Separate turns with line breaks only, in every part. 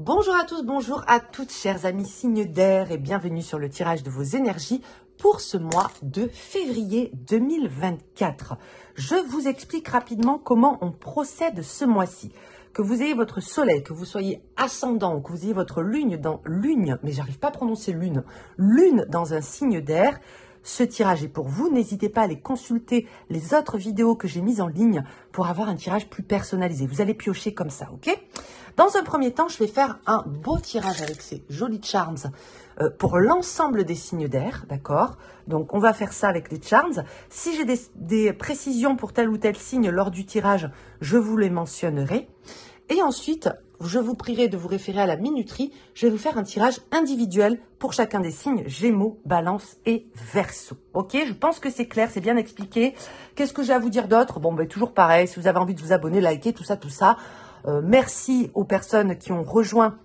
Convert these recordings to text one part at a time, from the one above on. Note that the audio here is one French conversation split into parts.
Bonjour à tous, bonjour à toutes, chers amis signes d'air et bienvenue sur le tirage de vos énergies pour ce mois de février 2024. Je vous explique rapidement comment on procède ce mois-ci. Que vous ayez votre soleil, que vous soyez ascendant, que vous ayez votre lune dans lune, mais j'arrive pas à prononcer lune, lune dans un signe d'air, ce tirage est pour vous. N'hésitez pas à aller consulter les autres vidéos que j'ai mises en ligne pour avoir un tirage plus personnalisé. Vous allez piocher comme ça, ok? Dans un premier temps, je vais faire un beau tirage avec ces jolis charms euh, pour l'ensemble des signes d'air, d'accord? Donc, on va faire ça avec les charms. Si j'ai des, précisions pour tel ou tel signe lors du tirage, je vous les mentionnerai. Et ensuite, je vous prierai de vous référer à la minuterie. Je vais vous faire un tirage individuel pour chacun des signes Gémeaux, Balance et Verseau. Ok, je pense que c'est clair, c'est bien expliqué. Qu'est-ce que j'ai à vous dire d'autre? Bon, ben toujours pareil. Si vous avez envie de vous abonner, liker, tout ça, tout ça. Euh, merci aux personnes qui ont rejoint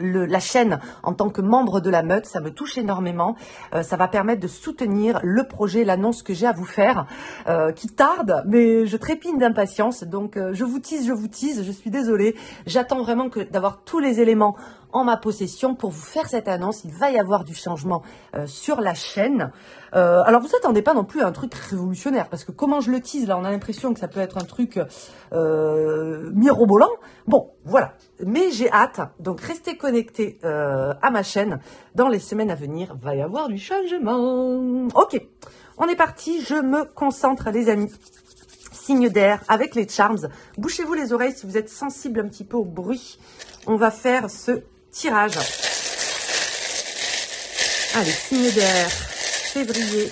la chaîne en tant que membre de la meute, ça me touche énormément. Euh, ça va permettre de soutenir le projet, l'annonce que j'ai à vous faire, euh, qui tarde, mais je trépigne d'impatience. Donc je vous tease, je vous tease, je suis désolée. J'attends vraiment d'avoir tous les éléments en ma possession pour vous faire cette annonce. Il va y avoir du changement sur la chaîne. alors vous attendez pas non plus à un truc révolutionnaire, parce que comment je le tease là, on a l'impression que ça peut être un truc mirobolant. Bon, voilà. Mais j'ai hâte, donc restez connectés euh, à ma chaîne. Dans les semaines à venir, va y avoir du changement. Ok, on est parti. Je me concentre, les amis. Signe d'air avec les charms. Bouchez-vous les oreilles si vous êtes sensible un petit peu au bruit. On va faire ce tirage. Allez, signe d'air, février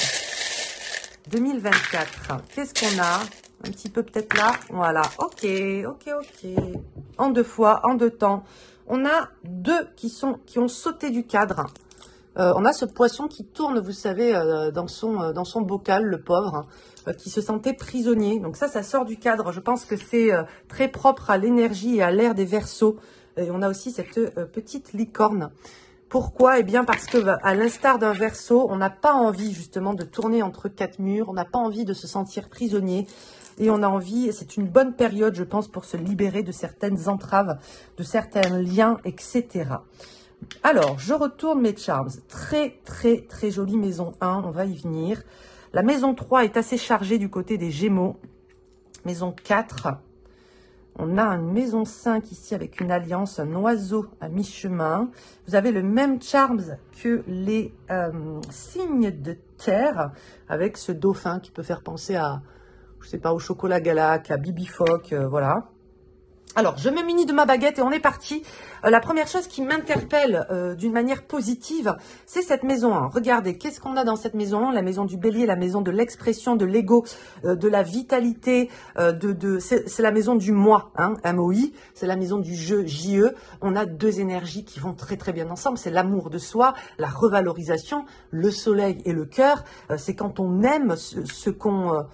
2024. Qu'est-ce qu'on a? Un petit peu peut-être là. Voilà. Ok, ok, ok. En deux fois, en deux temps. On a deux qui, sont, qui ont sauté du cadre. Euh, on a ce poisson qui tourne, vous savez, euh, dans, son, euh, dans son bocal, le pauvre, qui se sentait prisonnier. Donc ça, ça sort du cadre. Je pense que c'est très propre à l'énergie et à l'air des versos. Et on a aussi cette petite licorne. Pourquoi? Eh bien parce que, à l'instar d'un verso, on n'a pas envie justement de tourner entre quatre murs, on n'a pas envie de se sentir prisonnier. Et on a envie, c'est une bonne période, je pense, pour se libérer de certaines entraves, de certains liens, etc. Alors, je retourne mes charms. Très, très, très jolie maison 1, on va y venir. La maison 3 est assez chargée du côté des Gémeaux. Maison 4, on a une maison 5 ici avec une alliance, un oiseau à mi-chemin. Vous avez le même charms que les euh, signes de terre avec ce dauphin qui peut faire penser à, je sais pas, au chocolat galac, à Bibi Foc, euh, voilà. Alors, je me munis de ma baguette et on est parti. Euh, la première chose qui m'interpelle euh, d'une manière positive, c'est cette maison 1. Regardez, qu'est-ce qu'on a dans cette maison 1 La maison du bélier, la maison de l'expression, de l'ego, de la vitalité, de, de c'est la maison du moi, hein, MOI, c'est la maison du jeu, JE. On a deux énergies qui vont très très bien ensemble. C'est l'amour de soi, la revalorisation, le soleil et le cœur. c'est quand on aime ce qu'on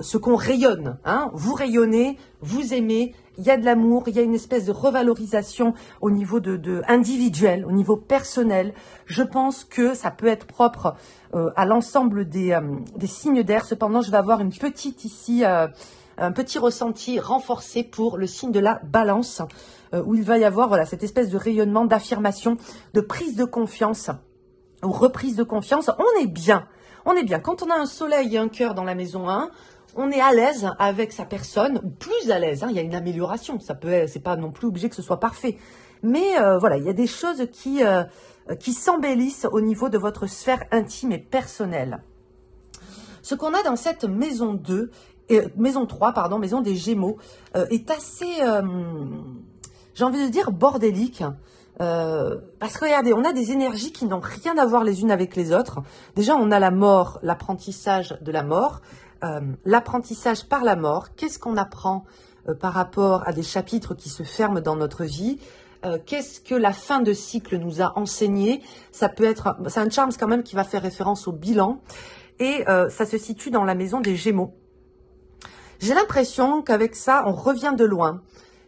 ce qu'on rayonne. Hein. Vous rayonnez, vous aimez, il y a de l'amour, il y a une espèce de revalorisation au niveau de, individuel, au niveau personnel. Je pense que ça peut être propre euh, à l'ensemble des, euh, des, signes d'air. Cependant, je vais avoir une petite ici, euh, un petit ressenti renforcé pour le signe de la balance, où il va y avoir voilà, cette espèce de rayonnement, d'affirmation, de prise de confiance ou reprise de confiance. On est bien. On est bien. Quand on a un soleil et un cœur dans la maison 1, on est à l'aise avec sa personne, ou plus à l'aise. Hein, il y a une amélioration. Ça peut, c'est pas non plus obligé que ce soit parfait. Mais euh, voilà, il y a des choses qui euh, qui s'embellissent au niveau de votre sphère intime et personnelle. Ce qu'on a dans cette maison 2, et, maison 3, pardon, maison des Gémeaux, euh, est assez, j'ai envie de dire, bordélique. parce que regardez, on a des énergies qui n'ont rien à voir les unes avec les autres. Déjà, on a la mort, l'apprentissage de la mort, euh, l'apprentissage par la mort, qu'est-ce qu'on apprend euh, par rapport à des chapitres qui se ferment dans notre vie euh, Qu'est-ce que la fin de cycle nous a enseigné? Ça peut être, c'est un charme quand même qui va faire référence au bilan, et ça se situe dans la maison des Gémeaux. J'ai l'impression qu'avec ça, on revient de loin.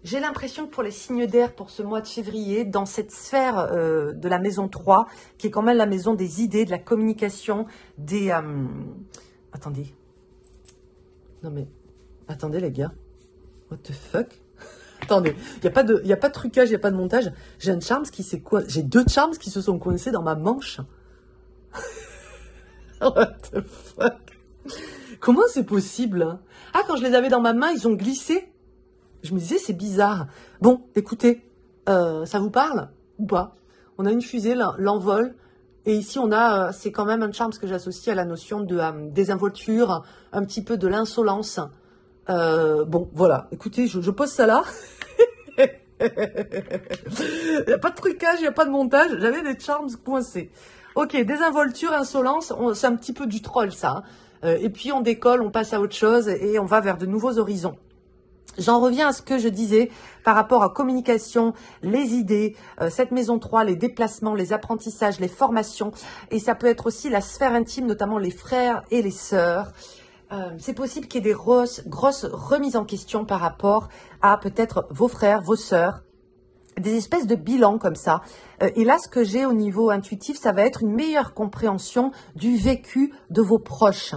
J'ai l'impression que pour les signes d'air pour ce mois de février, dans cette sphère de la maison 3, qui est quand même la maison des idées, de la communication, des... attendez, non mais, attendez les gars. What the fuck? Attendez, il n'y a, pas de, a pas de trucage, il n'y a pas de montage. J'ai charms qui s'est quoi J'ai deux charms qui se sont coincés dans ma manche. What the fuck? Comment c'est possible hein? Ah, quand je les avais dans ma main, ils ont glissé. Je me disais, c'est bizarre. Bon, écoutez, euh, ça vous parle ou pas? On a une fusée, l'envol. Et ici, on a, euh, c'est quand même un charme que j'associe à la notion de euh, désinvolture, un petit peu de l'insolence. bon, voilà. Écoutez, je, pose ça là. Il n'y a pas de trucage, il n'y a pas de montage. J'avais des charms coincés. Ok, désinvolture, insolence, c'est un petit peu du troll ça. Hein. et puis on décolle, on passe à autre chose et on va vers de nouveaux horizons. J'en reviens à ce que je disais par rapport à communication, les idées, euh, cette maison 3, les déplacements, les apprentissages, les formations. Et ça peut être aussi la sphère intime, notamment les frères et les sœurs. Euh, c'est possible qu'il y ait des grosses, grosses remises en question par rapport à peut-être vos frères, vos sœurs, des espèces de bilans comme ça. Euh, et là, ce que j'ai au niveau intuitif, ça va être une meilleure compréhension du vécu de vos proches.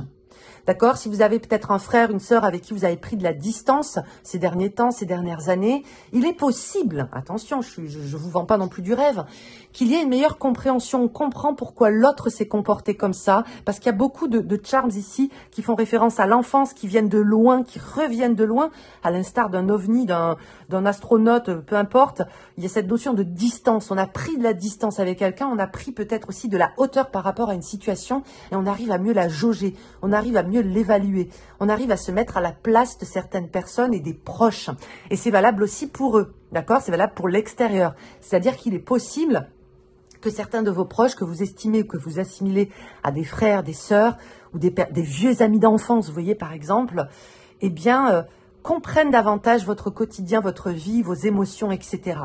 D'accord. Si vous avez peut-être un frère, une sœur avec qui vous avez pris de la distance ces derniers temps, ces dernières années, il est possible, attention, je ne vous vends pas non plus du rêve, qu'il y ait une meilleure compréhension. On comprend pourquoi l'autre s'est comporté comme ça, parce qu'il y a beaucoup de, de charms ici qui font référence à l'enfance, qui viennent de loin, qui reviennent de loin, à l'instar d'un ovni, d'un astronaute, peu importe. Il y a cette notion de distance. On a pris de la distance avec quelqu'un, on a pris peut-être aussi de la hauteur par rapport à une situation, et on arrive à mieux la jauger, on arrive à mieux l'évaluer. On arrive à se mettre à la place de certaines personnes et des proches. Et c'est valable aussi pour eux, d'accord? C'est valable pour l'extérieur. C'est-à-dire qu'il est possible que certains de vos proches que vous estimez que vous assimilez à des frères, des sœurs ou des, des vieux amis d'enfance, vous voyez par exemple, eh bien, euh, comprennent davantage votre quotidien, votre vie, vos émotions, etc.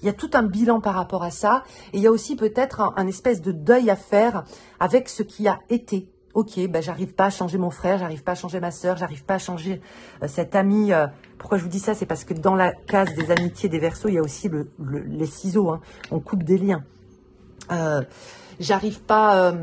Il y a tout un bilan par rapport à ça et il y a aussi peut-être un espèce de deuil à faire avec ce qui a été, ok, ben j'arrive pas à changer mon frère, j'arrive pas à changer ma sœur, j'arrive pas à changer euh, cette amie. Euh, pourquoi je vous dis ça? C'est parce que dans la case des amitiés des versos, il y a aussi le, les ciseaux. Hein. On coupe des liens. Euh, j'arrive pas,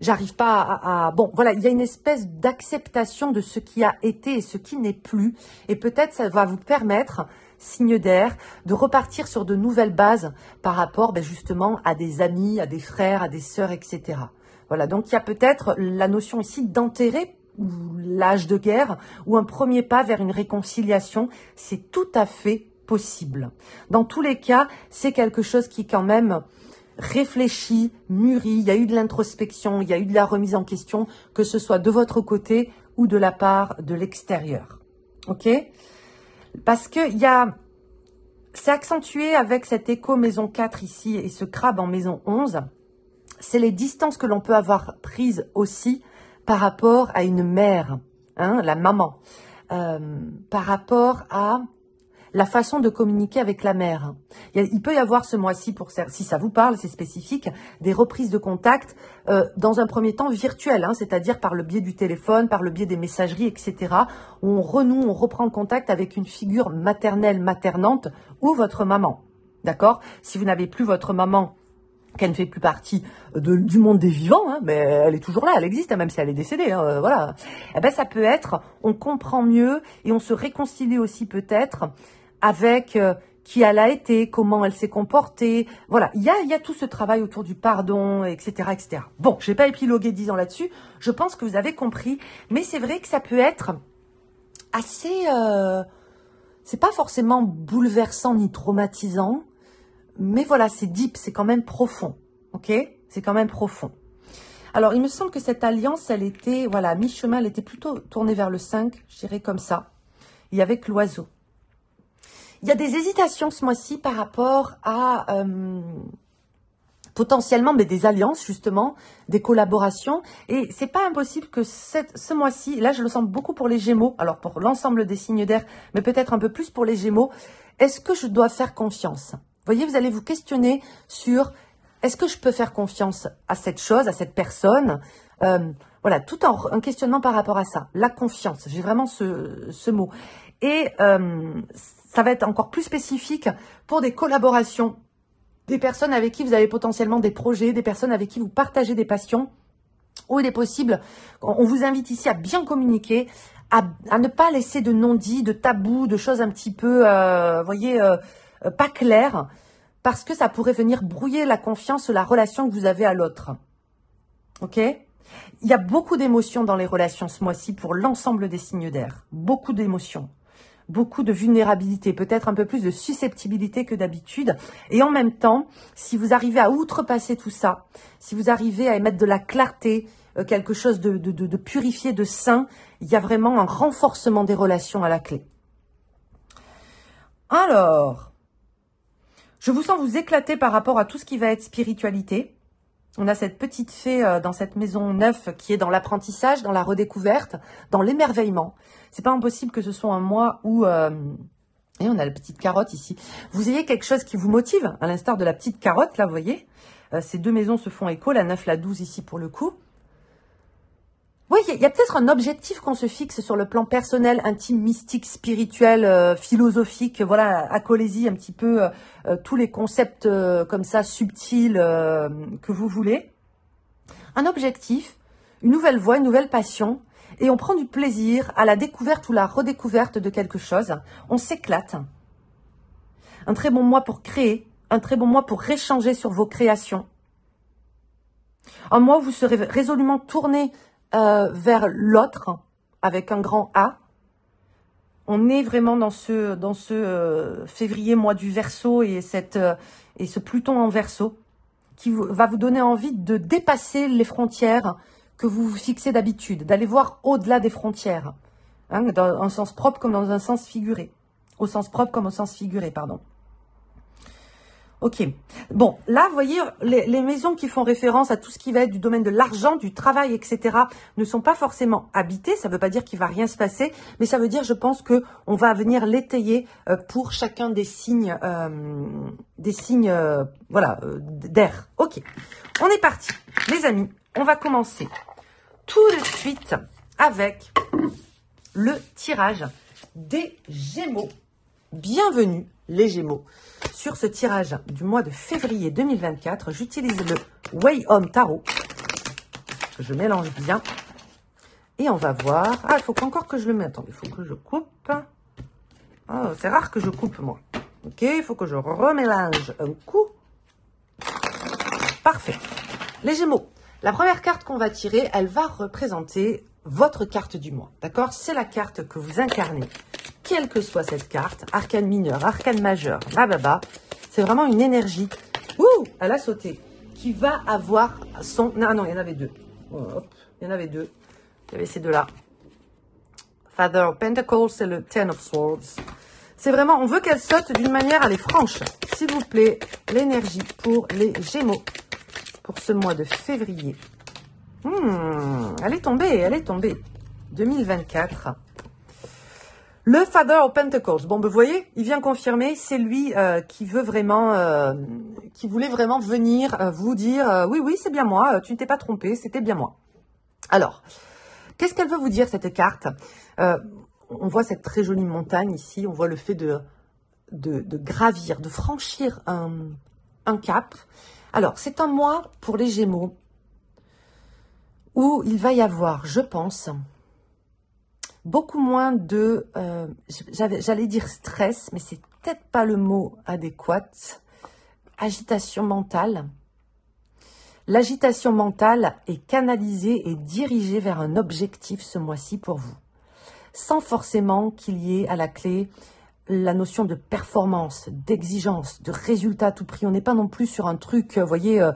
j'arrive pas à, à, Bon, voilà, il y a une espèce d'acceptation de ce qui a été et ce qui n'est plus. Et peut-être ça va vous permettre signe d'air, de repartir sur de nouvelles bases par rapport ben, justement à des amis, à des frères, à des sœurs, etc. Voilà, donc il y a peut-être la notion ici d'enterrer l'âge de guerre ou un premier pas vers une réconciliation. C'est tout à fait possible. Dans tous les cas, c'est quelque chose qui quand même réfléchit, mûrit, il y a eu de l'introspection, il y a eu de la remise en question, que ce soit de votre côté ou de la part de l'extérieur. OK? Parce que il y a c'est accentué avec cet écho maison 4 ici et ce crabe en maison 11 c'est les distances que l'on peut avoir prises aussi par rapport à une mère, hein, la maman, euh, par rapport à la façon de communiquer avec la mère. Il, peut y avoir ce mois-ci, pour si ça vous parle, c'est spécifique, des reprises de contact euh, dans un premier temps virtuel, hein, c'est-à-dire par le biais du téléphone, par le biais des messageries, etc. On renoue, on reprend contact avec une figure maternelle, maternante ou votre maman. D'accord? Si vous n'avez plus votre maman qu'elle ne fait plus partie du monde des vivants, hein, mais elle est toujours là, elle existe, hein, même si elle est décédée, euh, voilà. Eh ben ça peut être, on comprend mieux et on se réconcilie aussi peut-être avec euh, qui elle a été, comment elle s'est comportée, voilà. Il y a, y tout ce travail autour du pardon, etc.. Bon, je vais pas épiloguer dix ans là-dessus. Je pense que vous avez compris, mais c'est vrai que ça peut être assez, euh, c'est pas forcément bouleversant ni traumatisant mais voilà, c'est deep, c'est quand même profond. Ok? C'est quand même profond. Alors, il me semble que cette alliance, elle était, voilà, mi-chemin, elle était plutôt tournée vers le 5, je dirais comme ça. Et avec l'oiseau. Il y a des hésitations ce mois-ci par rapport à euh, potentiellement mais des alliances, justement, des collaborations. Et c'est pas impossible que ce mois-ci, là je le sens beaucoup pour les Gémeaux, alors pour l'ensemble des signes d'air, mais peut-être un peu plus pour les Gémeaux. Est-ce que je dois faire confiance? Voyez, vous allez vous questionner sur est-ce que je peux faire confiance à cette chose, à cette personne? Euh, Voilà, tout en un questionnement par rapport à ça. La confiance, j'ai vraiment ce, mot. Et euh, ça va être encore plus spécifique pour des collaborations, des personnes avec qui vous avez potentiellement des projets, des personnes avec qui vous partagez des passions, où il est possible, on vous invite ici à bien communiquer, à, ne pas laisser de non-dits, de tabous, de choses un petit peu, euh, voyez, euh, pas claires, parce que ça pourrait venir brouiller la confiance, la relation que vous avez à l'autre. Ok? Il y a beaucoup d'émotions dans les relations ce mois-ci pour l'ensemble des signes d'air. Beaucoup d'émotions beaucoup de vulnérabilité, peut-être un peu plus de susceptibilité que d'habitude. Et en même temps, si vous arrivez à outrepasser tout ça, si vous arrivez à émettre de la clarté, euh, quelque chose de, de, de, purifié, de sain, il y a vraiment un renforcement des relations à la clé. Alors, je vous sens vous éclater par rapport à tout ce qui va être spiritualité. On a cette petite fée euh, dans cette maison neuve qui est dans l'apprentissage, dans la redécouverte, dans l'émerveillement. C'est pas impossible que ce soit un mois où euh, et on a la petite carotte ici. Vous ayez quelque chose qui vous motive, à l'instar de la petite carotte, là, vous voyez. ces deux maisons se font écho, la 9, la 12 ici pour le coup. Oui, il y a, peut-être un objectif qu'on se fixe sur le plan personnel, intime, mystique, spirituel, euh, philosophique. Voilà, accolez-y un petit peu euh, euh, tous les concepts comme ça subtils que vous voulez. Un objectif, une nouvelle voie, une nouvelle passion, et on prend du plaisir à la découverte ou la redécouverte de quelque chose. On s'éclate. Un très bon mois pour créer, un très bon mois pour réchanger sur vos créations. Un mois où vous serez résolument tourné euh, vers l'autre avec un grand A. On est vraiment dans ce, euh, février, mois du verso et, cette, euh, et ce Pluton en verso qui va vous donner envie de dépasser les frontières que vous vous fixez d'habitude, d'aller voir au-delà des frontières, hein, un sens propre comme dans un sens figuré, au sens propre comme au sens figuré, pardon. Ok. Bon, là, vous voyez, les, maisons qui font référence à tout ce qui va être du domaine de l'argent, du travail, etc., ne sont pas forcément habitées. Ça ne veut pas dire qu'il va rien se passer, mais ça veut dire, je pense, que on va venir l'étayer euh, pour chacun des signes, euh, des signes, euh, voilà, d'air. Ok. On est parti, les amis. On va commencer tout de suite avec le tirage des Gémeaux. Bienvenue les Gémeaux. Sur ce tirage du mois de février 2024, j'utilise le Way Home Tarot, je mélange bien. Et on va voir. Ah, il faut encore que je le mette. Attendez, il faut que je coupe. Oh, c'est rare que je coupe, moi. Ok, il faut que je remélange un coup. Parfait. Les Gémeaux. La première carte qu'on va tirer, elle va représenter votre carte du mois. D'accord? C'est la carte que vous incarnez quelle que soit cette carte, arcane mineur, arcane majeur, bah, c'est vraiment une énergie. Ouh, elle a sauté. Qui va avoir son... Non, non, il y en avait deux. Il y en avait deux. Il y avait ces deux-là. Father of Pentacles, c'est le Ten of Swords. C'est vraiment, on veut qu'elle saute d'une manière, elle est franche. S'il vous plaît, l'énergie pour les Gémeaux pour ce mois de février. Hmm, elle est tombée, elle est tombée. 2024. Le Father of Pentacles. Bon, ben, vous voyez, il vient confirmer, c'est lui euh, qui veut vraiment, euh, qui voulait vraiment venir euh, vous dire, oui, oui, c'est bien moi, tu ne t'es pas trompé, c'était bien moi. Alors, qu'est-ce qu'elle veut vous dire, cette carte? On voit cette très jolie montagne ici, on voit le fait de, de, de gravir, de franchir un, un cap. Alors, c'est un mois pour les Gémeaux où il va y avoir, je pense, beaucoup moins de, euh, j'allais dire stress, mais c'est peut-être pas le mot adéquat, agitation mentale. L'agitation mentale est canalisée et dirigée vers un objectif ce mois-ci pour vous, sans forcément qu'il y ait à la clé la notion de performance, d'exigence, de résultat à tout prix. On n'est pas non plus sur un truc, vous voyez, euh,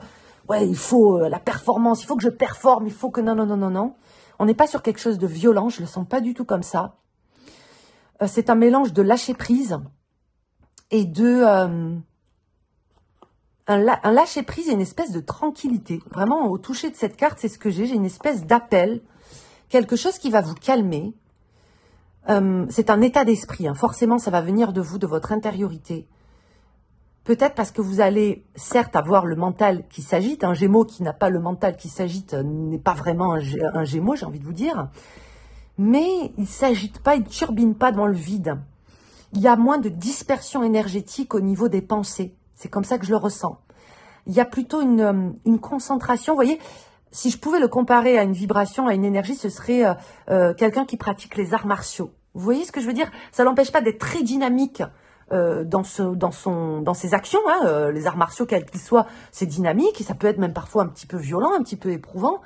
ouais, il faut euh, la performance, il faut que je performe, il faut que non, non, non, non, non. On n'est pas sur quelque chose de violent, je le sens pas du tout comme ça. Euh, c'est un mélange de lâcher prise et de euh, un, lâcher prise et une espèce de tranquillité. Vraiment, au toucher de cette carte, c'est ce que j'ai. J'ai une espèce d'appel, quelque chose qui va vous calmer. Euh, c'est un état d'esprit. Hein. Forcément, ça va venir de vous, de votre intériorité. Peut-être parce que vous allez certes avoir le mental qui s'agite. Un gémeau qui n'a pas le mental qui s'agite n'est pas vraiment un, gémeau, j'ai envie de vous dire. Mais il ne s'agite pas, il ne turbine pas dans le vide. Il y a moins de dispersion énergétique au niveau des pensées. C'est comme ça que je le ressens. Il y a plutôt une, concentration. Vous voyez, si je pouvais le comparer à une vibration, à une énergie, ce serait euh, euh, quelqu'un qui pratique les arts martiaux. Vous voyez ce que je veux dire? Ça l'empêche pas d'être très dynamique euh, dans, son, dans ses actions. Hein, les arts martiaux, quels qu'ils soient, c'est dynamique et ça peut être même parfois un petit peu violent, un petit peu éprouvant.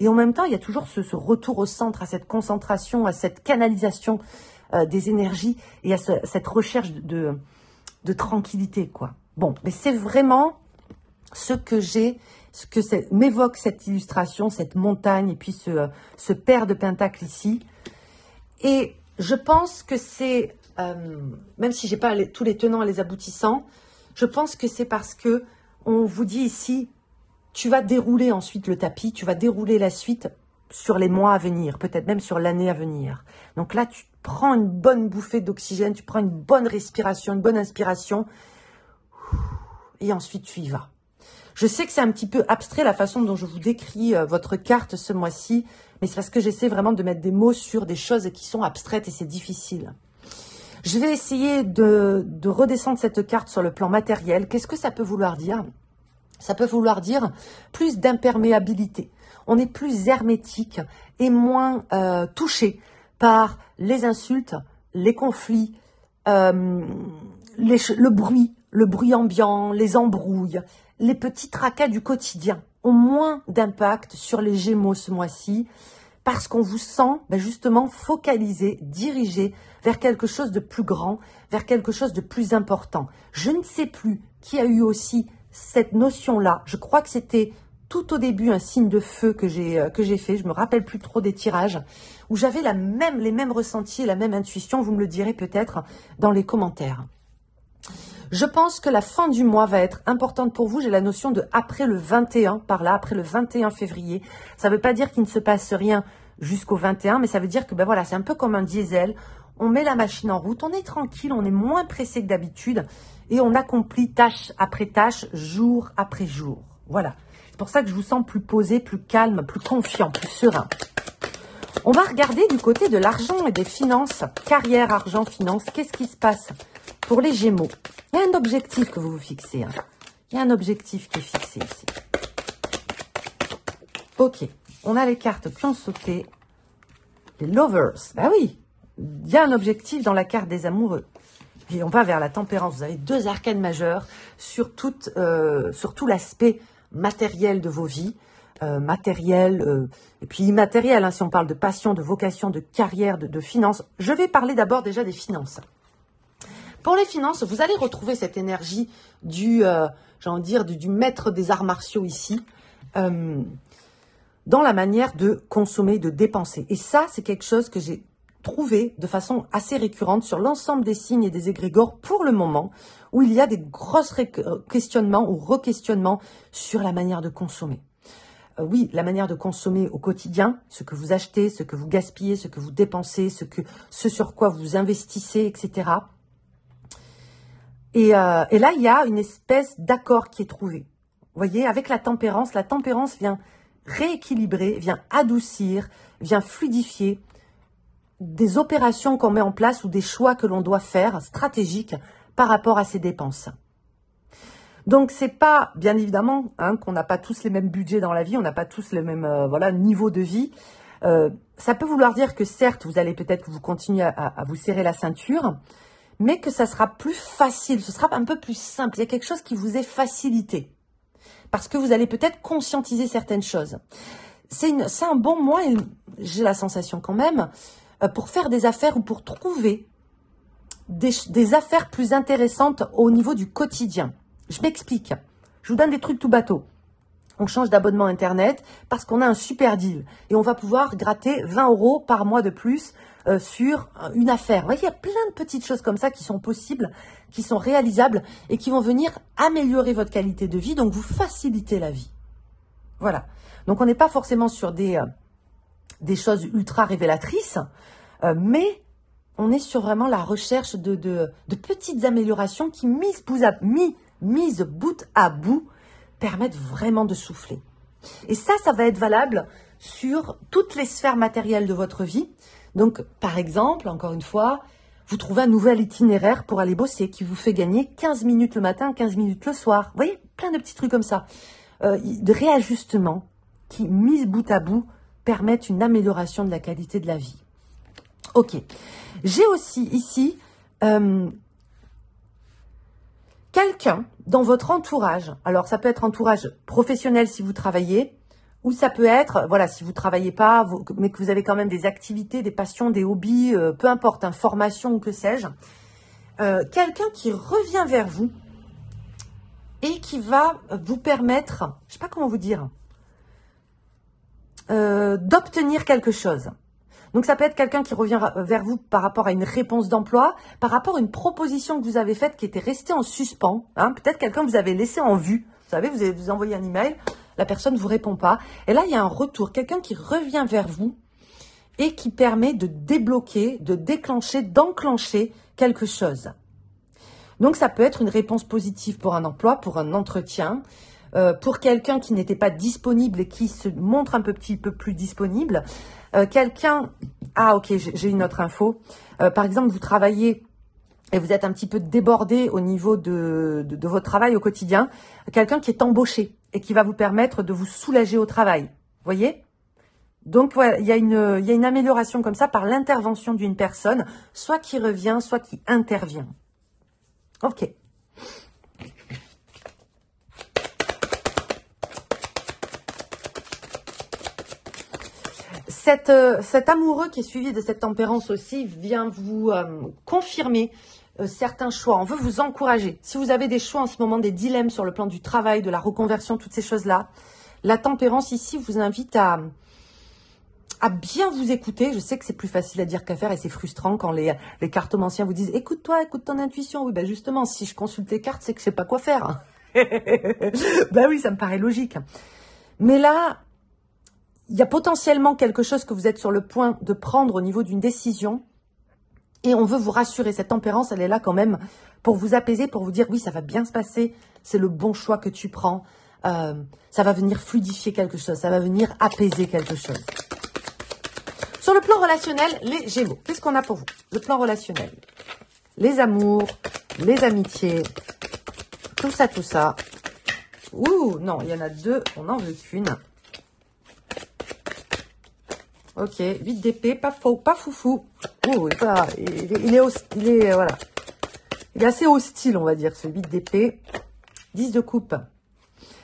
Et en même temps, il y a toujours ce, retour au centre, à cette concentration, à cette canalisation des énergies et à cette recherche de, tranquillité, quoi. Bon, mais c'est vraiment ce que j'ai ce que m'évoque cette illustration, cette montagne et puis ce, ce paire de pentacles ici. Et je pense que c'est, euh, même si j'ai pas tous les tenants et les aboutissants, je pense que c'est parce que on vous dit ici, tu vas dérouler ensuite le tapis, tu vas dérouler la suite sur les mois à venir, peut-être même sur l'année à venir. Donc là, tu prends une bonne bouffée d'oxygène, tu prends une bonne respiration, une bonne inspiration, et ensuite tu y vas. Je sais que c'est un petit peu abstrait la façon dont je vous décris euh, votre carte ce mois-ci, mais c'est parce que j'essaie vraiment de mettre des mots sur des choses qui sont abstraites et c'est difficile. Je vais essayer de, redescendre cette carte sur le plan matériel. Qu'est-ce que ça peut vouloir dire? Ça peut vouloir dire plus d'imperméabilité. On est plus hermétique et moins euh, touché par les insultes, les conflits, euh, le bruit, le bruit ambiant, les embrouilles, les petits tracas du quotidien ont moins d'impact sur les Gémeaux ce mois-ci parce qu'on vous sent ben, justement focalisé, dirigé vers quelque chose de plus grand, vers quelque chose de plus important. Je ne sais plus qui a eu aussi cette notion-là. Je crois que c'était tout au début un signe de feu que j'ai euh, que j'ai fait. Je me rappelle plus trop des tirages où j'avais la même les mêmes ressentis, la même intuition. Vous me le direz peut-être dans les commentaires. Je pense que la fin du mois va être importante pour vous. J'ai la notion de après le 21, par là, après le 21 février. Ça ne veut pas dire qu'il ne se passe rien jusqu'au 21, mais ça veut dire que ben voilà, c'est un peu comme un diesel. On met la machine en route, on est tranquille, on est moins pressé que d'habitude et on accomplit tâche après tâche, jour après jour. Voilà. C'est pour ça que je vous sens plus posé, plus calme, plus confiant, plus serein. On va regarder du côté de l'argent et des finances, carrière, argent, finances. Qu'est-ce qui se passe pour les Gémeaux? Il y a un objectif que vous vous fixez. Hein. Il y a un objectif qui est fixé ici. Ok, on a les cartes qui ont sauté. Les lovers, bah oui, il y a un objectif dans la carte des amoureux. Et on va vers la tempérance. Vous avez deux arcanes majeures euh, sur tout l'aspect matériel de vos vies. Euh, matériel euh, et puis immatériel, hein, si on parle de passion, de vocation, de carrière, de, finances. Je vais parler d'abord déjà des finances. Pour les finances, vous allez retrouver cette énergie du, euh, du, maître des arts martiaux ici, dans la manière de consommer, de dépenser. Et ça, c'est quelque chose que j'ai trouvé de façon assez récurrente sur l'ensemble des signes et des égrégores pour le moment, où il y a des grosses questionnements ou re-questionnements sur la manière de consommer. Euh, oui, la manière de consommer au quotidien, ce que vous achetez, ce que vous gaspillez, ce que vous dépensez, ce, que, ce sur quoi vous investissez, etc. Et, euh, et là, il y a une espèce d'accord qui est trouvé. Vous voyez, avec la tempérance, la tempérance vient rééquilibrer, vient adoucir, vient fluidifier des opérations qu'on met en place ou des choix que l'on doit faire stratégiques par rapport à ces dépenses. Donc c'est pas, bien évidemment, hein, qu'on n'a pas tous les mêmes budgets dans la vie, on n'a pas tous le même euh, voilà niveau de vie. Euh, ça peut vouloir dire que certes, vous allez peut-être vous continuer à, vous serrer la ceinture, mais que ça sera plus facile, ce sera un peu plus simple. Il y a quelque chose qui vous est facilité parce que vous allez peut-être conscientiser certaines choses. C'est un bon mois, j'ai la sensation quand même, euh, pour faire des affaires ou pour trouver des affaires plus intéressantes au niveau du quotidien. Je m'explique. Je vous donne des trucs tout bateau. On change d'abonnement Internet parce qu'on a un super deal et on va pouvoir gratter 20 euros par mois de plus euh, sur une affaire. Vous il y a plein de petites choses comme ça qui sont possibles, qui sont réalisables et qui vont venir améliorer votre qualité de vie, donc vous faciliter la vie. Voilà. Donc on n'est pas forcément sur des, euh, choses ultra révélatrices, euh, mais on est sur vraiment la recherche de, de, petites améliorations qui, mises, à, mis mises bout à bout, permettent vraiment de souffler. Et ça, ça va être valable sur toutes les sphères matérielles de votre vie. Donc, par exemple, encore une fois, vous trouvez un nouvel itinéraire pour aller bosser qui vous fait gagner 15 minutes le matin, 15 minutes le soir. Vous voyez, plein de petits trucs comme ça. Euh, de réajustement qui, mises bout à bout, permettent une amélioration de la qualité de la vie. Ok. J'ai aussi ici euh, quelqu'un dans votre entourage. Alors, ça peut être entourage professionnel si vous travaillez, ou ça peut être, voilà, si vous travaillez pas, mais que vous avez quand même des activités, des passions, des hobbies, euh, peu importe, hein, formation ou que sais-je. Euh, quelqu'un qui revient vers vous et qui va vous permettre, je sais pas comment vous dire, euh, d'obtenir quelque chose. Donc ça peut être quelqu'un qui revient vers vous par rapport à une réponse d'emploi, par rapport à une proposition que vous avez faite qui était restée en suspens. Hein. Peut-être quelqu'un que vous avez laissé en vue. Vous savez, vous avez envoyé un email, la personne ne vous répond pas. Et là, il y a un retour, quelqu'un qui revient vers vous et qui permet de débloquer, de déclencher, d'enclencher quelque chose. Donc ça peut être une réponse positive pour un emploi, pour un entretien, euh, pour quelqu'un qui n'était pas disponible et qui se montre un petit peu plus disponible. Euh, quelqu'un, ah ok, j'ai une autre info. Euh, par exemple, vous travaillez et vous êtes un petit peu débordé au niveau de, de, votre travail au quotidien. Quelqu'un qui est embauché et qui va vous permettre de vous soulager au travail. Voyez? Donc il y, y a une amélioration comme ça par l'intervention d'une personne, soit qui revient, soit qui intervient. Ok. Euh, cet amoureux qui est suivi de cette tempérance aussi vient vous euh, confirmer euh, certains choix. On veut vous encourager. Si vous avez des choix en ce moment, des dilemmes sur le plan du travail, de la reconversion, toutes ces choses-là, la tempérance ici vous invite à, bien vous écouter. Je sais que c'est plus facile à dire qu'à faire et c'est frustrant quand les, les cartomanciens vous disent écoute-toi, écoute ton intuition. Oui, ben justement, si je consulte les cartes, c'est que je sais pas quoi faire. ben oui, ça me paraît logique. Mais là, il y a potentiellement quelque chose que vous êtes sur le point de prendre au niveau d'une décision. Et on veut vous rassurer. Cette tempérance, elle est là quand même pour vous apaiser, pour vous dire oui, ça va bien se passer. C'est le bon choix que tu prends. Euh, ça va venir fluidifier quelque chose. Ça va venir apaiser quelque chose. Sur le plan relationnel, les Gémeaux, qu'est-ce qu'on a pour vous? Le plan relationnel. Les amours, les amitiés, tout ça, tout ça. Ouh, non, il y en a deux, on en veut qu'une. Ok, 8 d'épée, pas faux, pas foufou. Oh, il, est, est, voilà. Il est assez hostile, on va dire, ce 8 d'épée. 10 de coupe.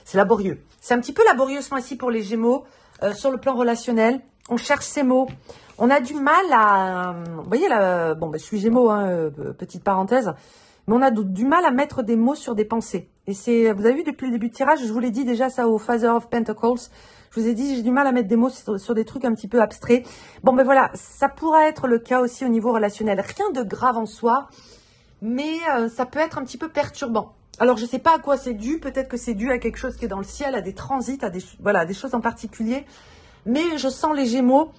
C'est laborieux. C'est un petit peu laborieux ce mois-ci pour les Gémeaux. Euh, sur le plan relationnel, on cherche ces mots. On a du mal à... Vous voyez, bon, ben, je suis Gémeaux, hein, euh, petite parenthèse. Mais on a du mal à mettre des mots sur des pensées. Et c'est, vous avez vu depuis le début de tirage, je vous l'ai dit déjà ça au Father of Pentacles. Je vous ai dit, j'ai du mal à mettre des mots sur, des trucs un petit peu abstraits. Bon, ben voilà, ça pourrait être le cas aussi au niveau relationnel. Rien de grave en soi, mais euh, ça peut être un petit peu perturbant. Alors, je ne sais pas à quoi c'est dû. Peut-être que c'est dû à quelque chose qui est dans le ciel, à des transits, à des, voilà, des choses en particulier. Mais je sens les Gémeaux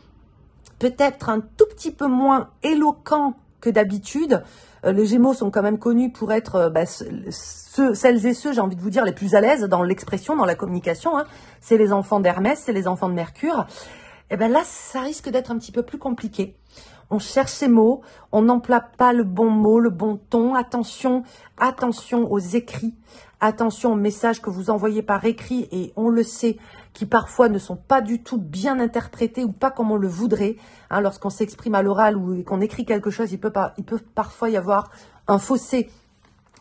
peut-être un tout petit peu moins éloquents que d'habitude. Euh, les Gémeaux sont quand même connus pour être euh, bah, celles et ceux, j'ai envie de vous dire, les plus à l'aise dans l'expression, dans la communication. Hein. C'est les enfants d'Hermès, c'est les enfants de Mercure. Et eh bien là, ça risque d'être un petit peu plus compliqué. On cherche ces mots, on n'emploie pas le bon mot, le bon ton. Attention, attention aux écrits, attention aux messages que vous envoyez par écrit et on le sait, qui parfois ne sont pas du tout bien interprétés ou pas comme on le voudrait. Hein, Lorsqu'on s'exprime à l'oral ou qu'on écrit quelque chose, il peut, il peut parfois y avoir un fossé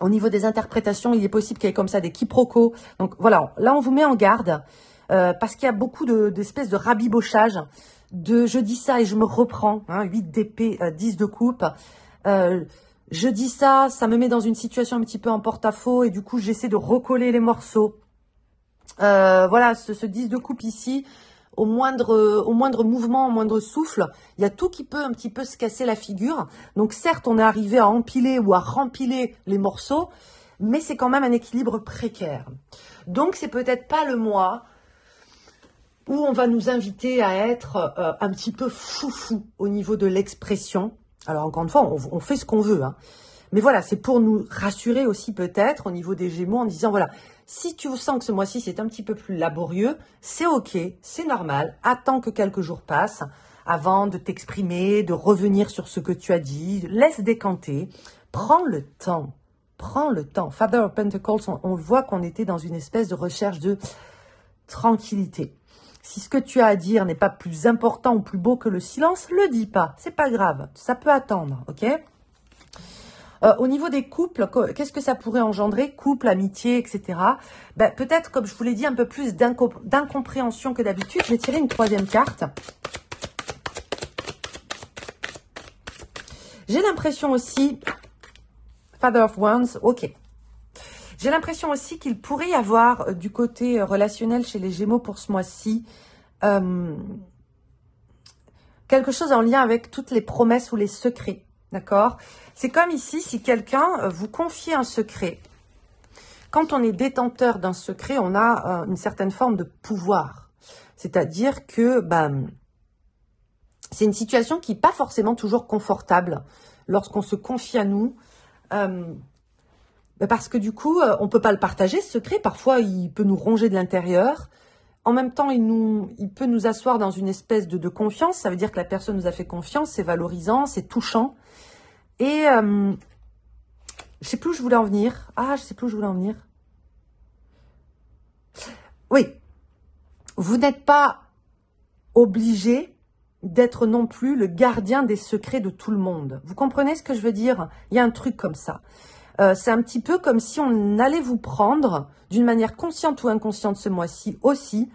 au niveau des interprétations. Il est possible qu'il y ait comme ça des quiproquos. Donc voilà, là on vous met en garde euh, parce qu'il y a beaucoup d'espèces de, rabibochage de je dis ça et je me reprends. Hein, 8 d'épée, 10 de coupe. Euh, je dis ça, ça me met dans une situation un petit peu en porte-à-faux et du coup j'essaie de recoller les morceaux. Euh, voilà, ce, ce 10 de coupe ici, au moindre, au moindre mouvement, au moindre souffle, il y a tout qui peut un petit peu se casser la figure. Donc certes, on est arrivé à empiler ou à rempiler les morceaux, mais c'est quand même un équilibre précaire. Donc c'est peut-être pas le mois où on va nous inviter à être euh, un petit peu foufou au niveau de l'expression. Alors encore une fois, on, fait ce qu'on veut. Hein. Mais voilà, c'est pour nous rassurer aussi peut-être au niveau des Gémeaux en disant, voilà, si tu sens que ce mois-ci c'est un petit peu plus laborieux, c'est ok, c'est normal. Attends que quelques jours passent avant de t'exprimer, de revenir sur ce que tu as dit. Laisse décanter. Prends le temps. Prends le temps. Father of Pentacles, on, voit qu'on était dans une espèce de recherche de tranquillité. Si ce que tu as à dire n'est pas plus important ou plus beau que le silence, le dis pas. C'est pas grave. Ça peut attendre, ok? Euh, au niveau des couples, qu'est-ce que ça pourrait engendrer Couple, amitié, etc. Ben, Peut-être, comme je vous l'ai dit, un peu plus d'incompréhension que d'habitude. Je vais tirer une troisième carte. J'ai l'impression aussi, Father of Wands, ok. J'ai l'impression aussi qu'il pourrait y avoir euh, du côté euh, relationnel chez les Gémeaux pour ce mois-ci quelque chose en lien avec toutes les promesses ou les secrets. D'accord? C'est comme ici, si quelqu'un vous confie un secret. Quand on est détenteur d'un secret, on a une certaine forme de pouvoir. C'est-à-dire que bah, c'est une situation qui n'est pas forcément toujours confortable lorsqu'on se confie à nous. Euh, ben parce que du coup, euh, on ne peut pas le partager, ce secret. Parfois, il peut nous ronger de l'intérieur. En même temps, il, peut nous asseoir dans une espèce de, confiance. Ça veut dire que la personne nous a fait confiance, c'est valorisant, c'est touchant. Et euh, je sais plus où je voulais en venir. Ah, je sais plus où je voulais en venir. Oui, vous n'êtes pas obligé d'être non plus le gardien des secrets de tout le monde. Vous comprenez ce que je veux dire? Il y a un truc comme ça. Euh, c'est un petit peu comme si on allait vous prendre, d'une manière consciente ou inconsciente ce mois-ci aussi,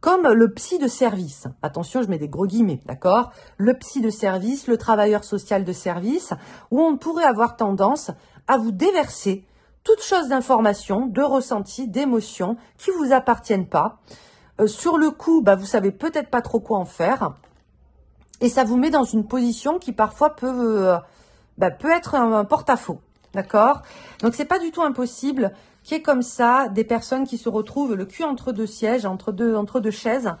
comme le psy de service. Attention, je mets des gros guillemets, d'accord? Le psy de service, le travailleur social de service, où on pourrait avoir tendance à vous déverser toutes choses d'informations, de ressentis, d'émotions qui vous appartiennent pas. Euh, sur le coup, bah, vous savez peut-être pas trop quoi en faire. Et ça vous met dans une position qui parfois peut, euh, bah, peut être un, porte-à-faux. D'accord? Donc c'est pas du tout impossible qu'il y ait comme ça des personnes qui se retrouvent le cul entre deux sièges, entre deux, entre deux chaises,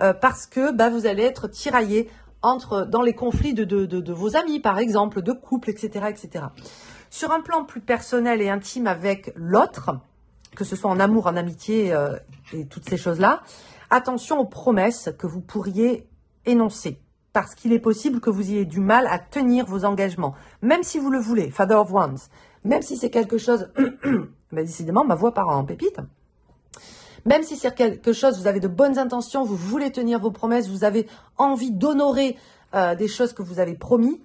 euh, parce que bah, vous allez être tiraillé entre, dans les conflits de, vos amis, par exemple, de couple, etc., etc. Sur un plan plus personnel et intime avec l'autre, que ce soit en amour, en amitié euh, et toutes ces choses-là, attention aux promesses que vous pourriez énoncer parce qu'il est possible que vous ayez du mal à tenir vos engagements, même si vous le voulez, Father of Wands, même si c'est quelque chose, ben décidément, ma voix part en pépite, même si c'est quelque chose, vous avez de bonnes intentions, vous voulez tenir vos promesses, vous avez envie d'honorer euh, des choses que vous avez promis,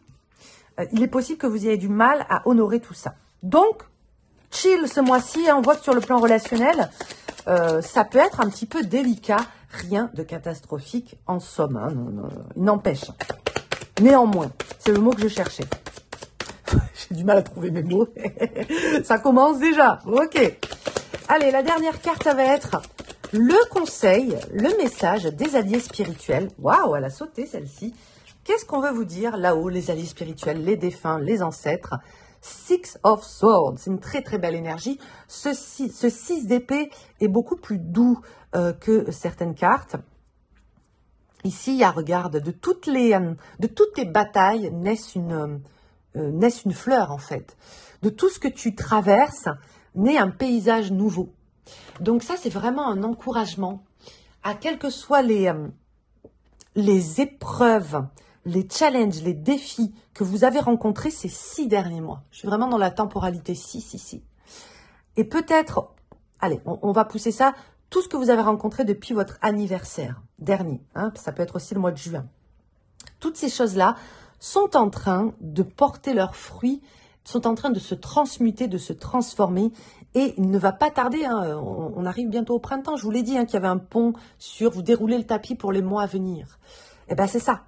euh, il est possible que vous ayez du mal à honorer tout ça. Donc, chill ce mois-ci, hein, on voit que sur le plan relationnel, euh, ça peut être un petit peu délicat Rien de catastrophique en somme. Hein, il n'empêche. Néanmoins, c'est le mot que je cherchais. J'ai du mal à trouver mes mots. ça commence déjà. Ok. Allez, la dernière carte, ça va être le conseil, le message des alliés spirituels. Waouh, elle a sauté celle-ci. Qu'est-ce qu'on veut vous dire là-haut, les alliés spirituels, les défunts, les ancêtres? Six of Swords, c'est une très très belle énergie. Ce 6 d'épée est beaucoup plus doux euh, que certaines cartes. Ici, regarde, de toutes les, euh, de toutes les batailles naissent une, euh, naissent une fleur en fait. De tout ce que tu traverses naît un paysage nouveau. Donc ça, c'est vraiment un encouragement à quelles que soient les, les épreuves, les challenges, les défis que vous avez rencontrés ces six derniers mois. Je suis vraiment dans la temporalité 6 ici. Et peut-être, allez, on, va pousser ça, tout ce que vous avez rencontré depuis votre anniversaire dernier. Hein, ça peut être aussi le mois de juin. Toutes ces choses-là sont en train de porter leurs fruits, sont en train de se transmuter, de se transformer. Et il ne va pas tarder, hein, on, arrive bientôt au printemps. Je vous l'ai dit hein, qu'il y avait un pont sur vous déroulez le tapis pour les mois à venir. Eh bien, c'est ça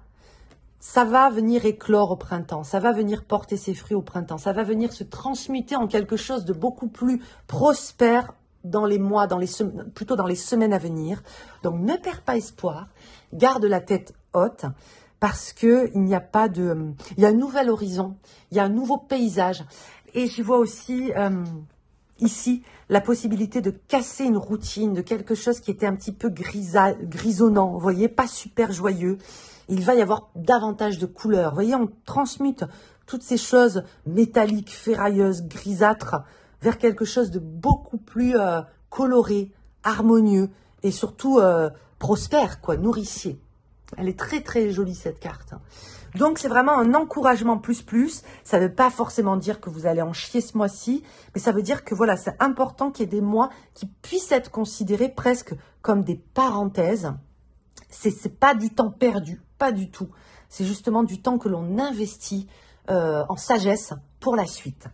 ça va venir éclore au printemps, ça va venir porter ses fruits au printemps, ça va venir se transmuter en quelque chose de beaucoup plus prospère dans les mois, dans les plutôt dans les semaines à venir. Donc ne perds pas espoir, garde la tête haute parce que il n'y a pas de, il y a un nouvel horizon, il y a un nouveau paysage et j'y vois aussi euh, ici la possibilité de casser une routine, de quelque chose qui était un petit peu grisonnant, vous voyez, pas super joyeux il va y avoir davantage de couleurs. Vous voyez, on transmute toutes ces choses métalliques, ferrailleuses, grisâtres, vers quelque chose de beaucoup plus euh, coloré, harmonieux et surtout euh, prospère, quoi, nourricier. Elle est très très jolie cette carte. Donc c'est vraiment un encouragement plus plus. Ça ne veut pas forcément dire que vous allez en chier ce mois-ci, mais ça veut dire que voilà, c'est important qu'il y ait des mois qui puissent être considérés presque comme des parenthèses C'est pas du temps perdu, pas du tout. C'est justement du temps que l'on investit euh, en sagesse pour la suite.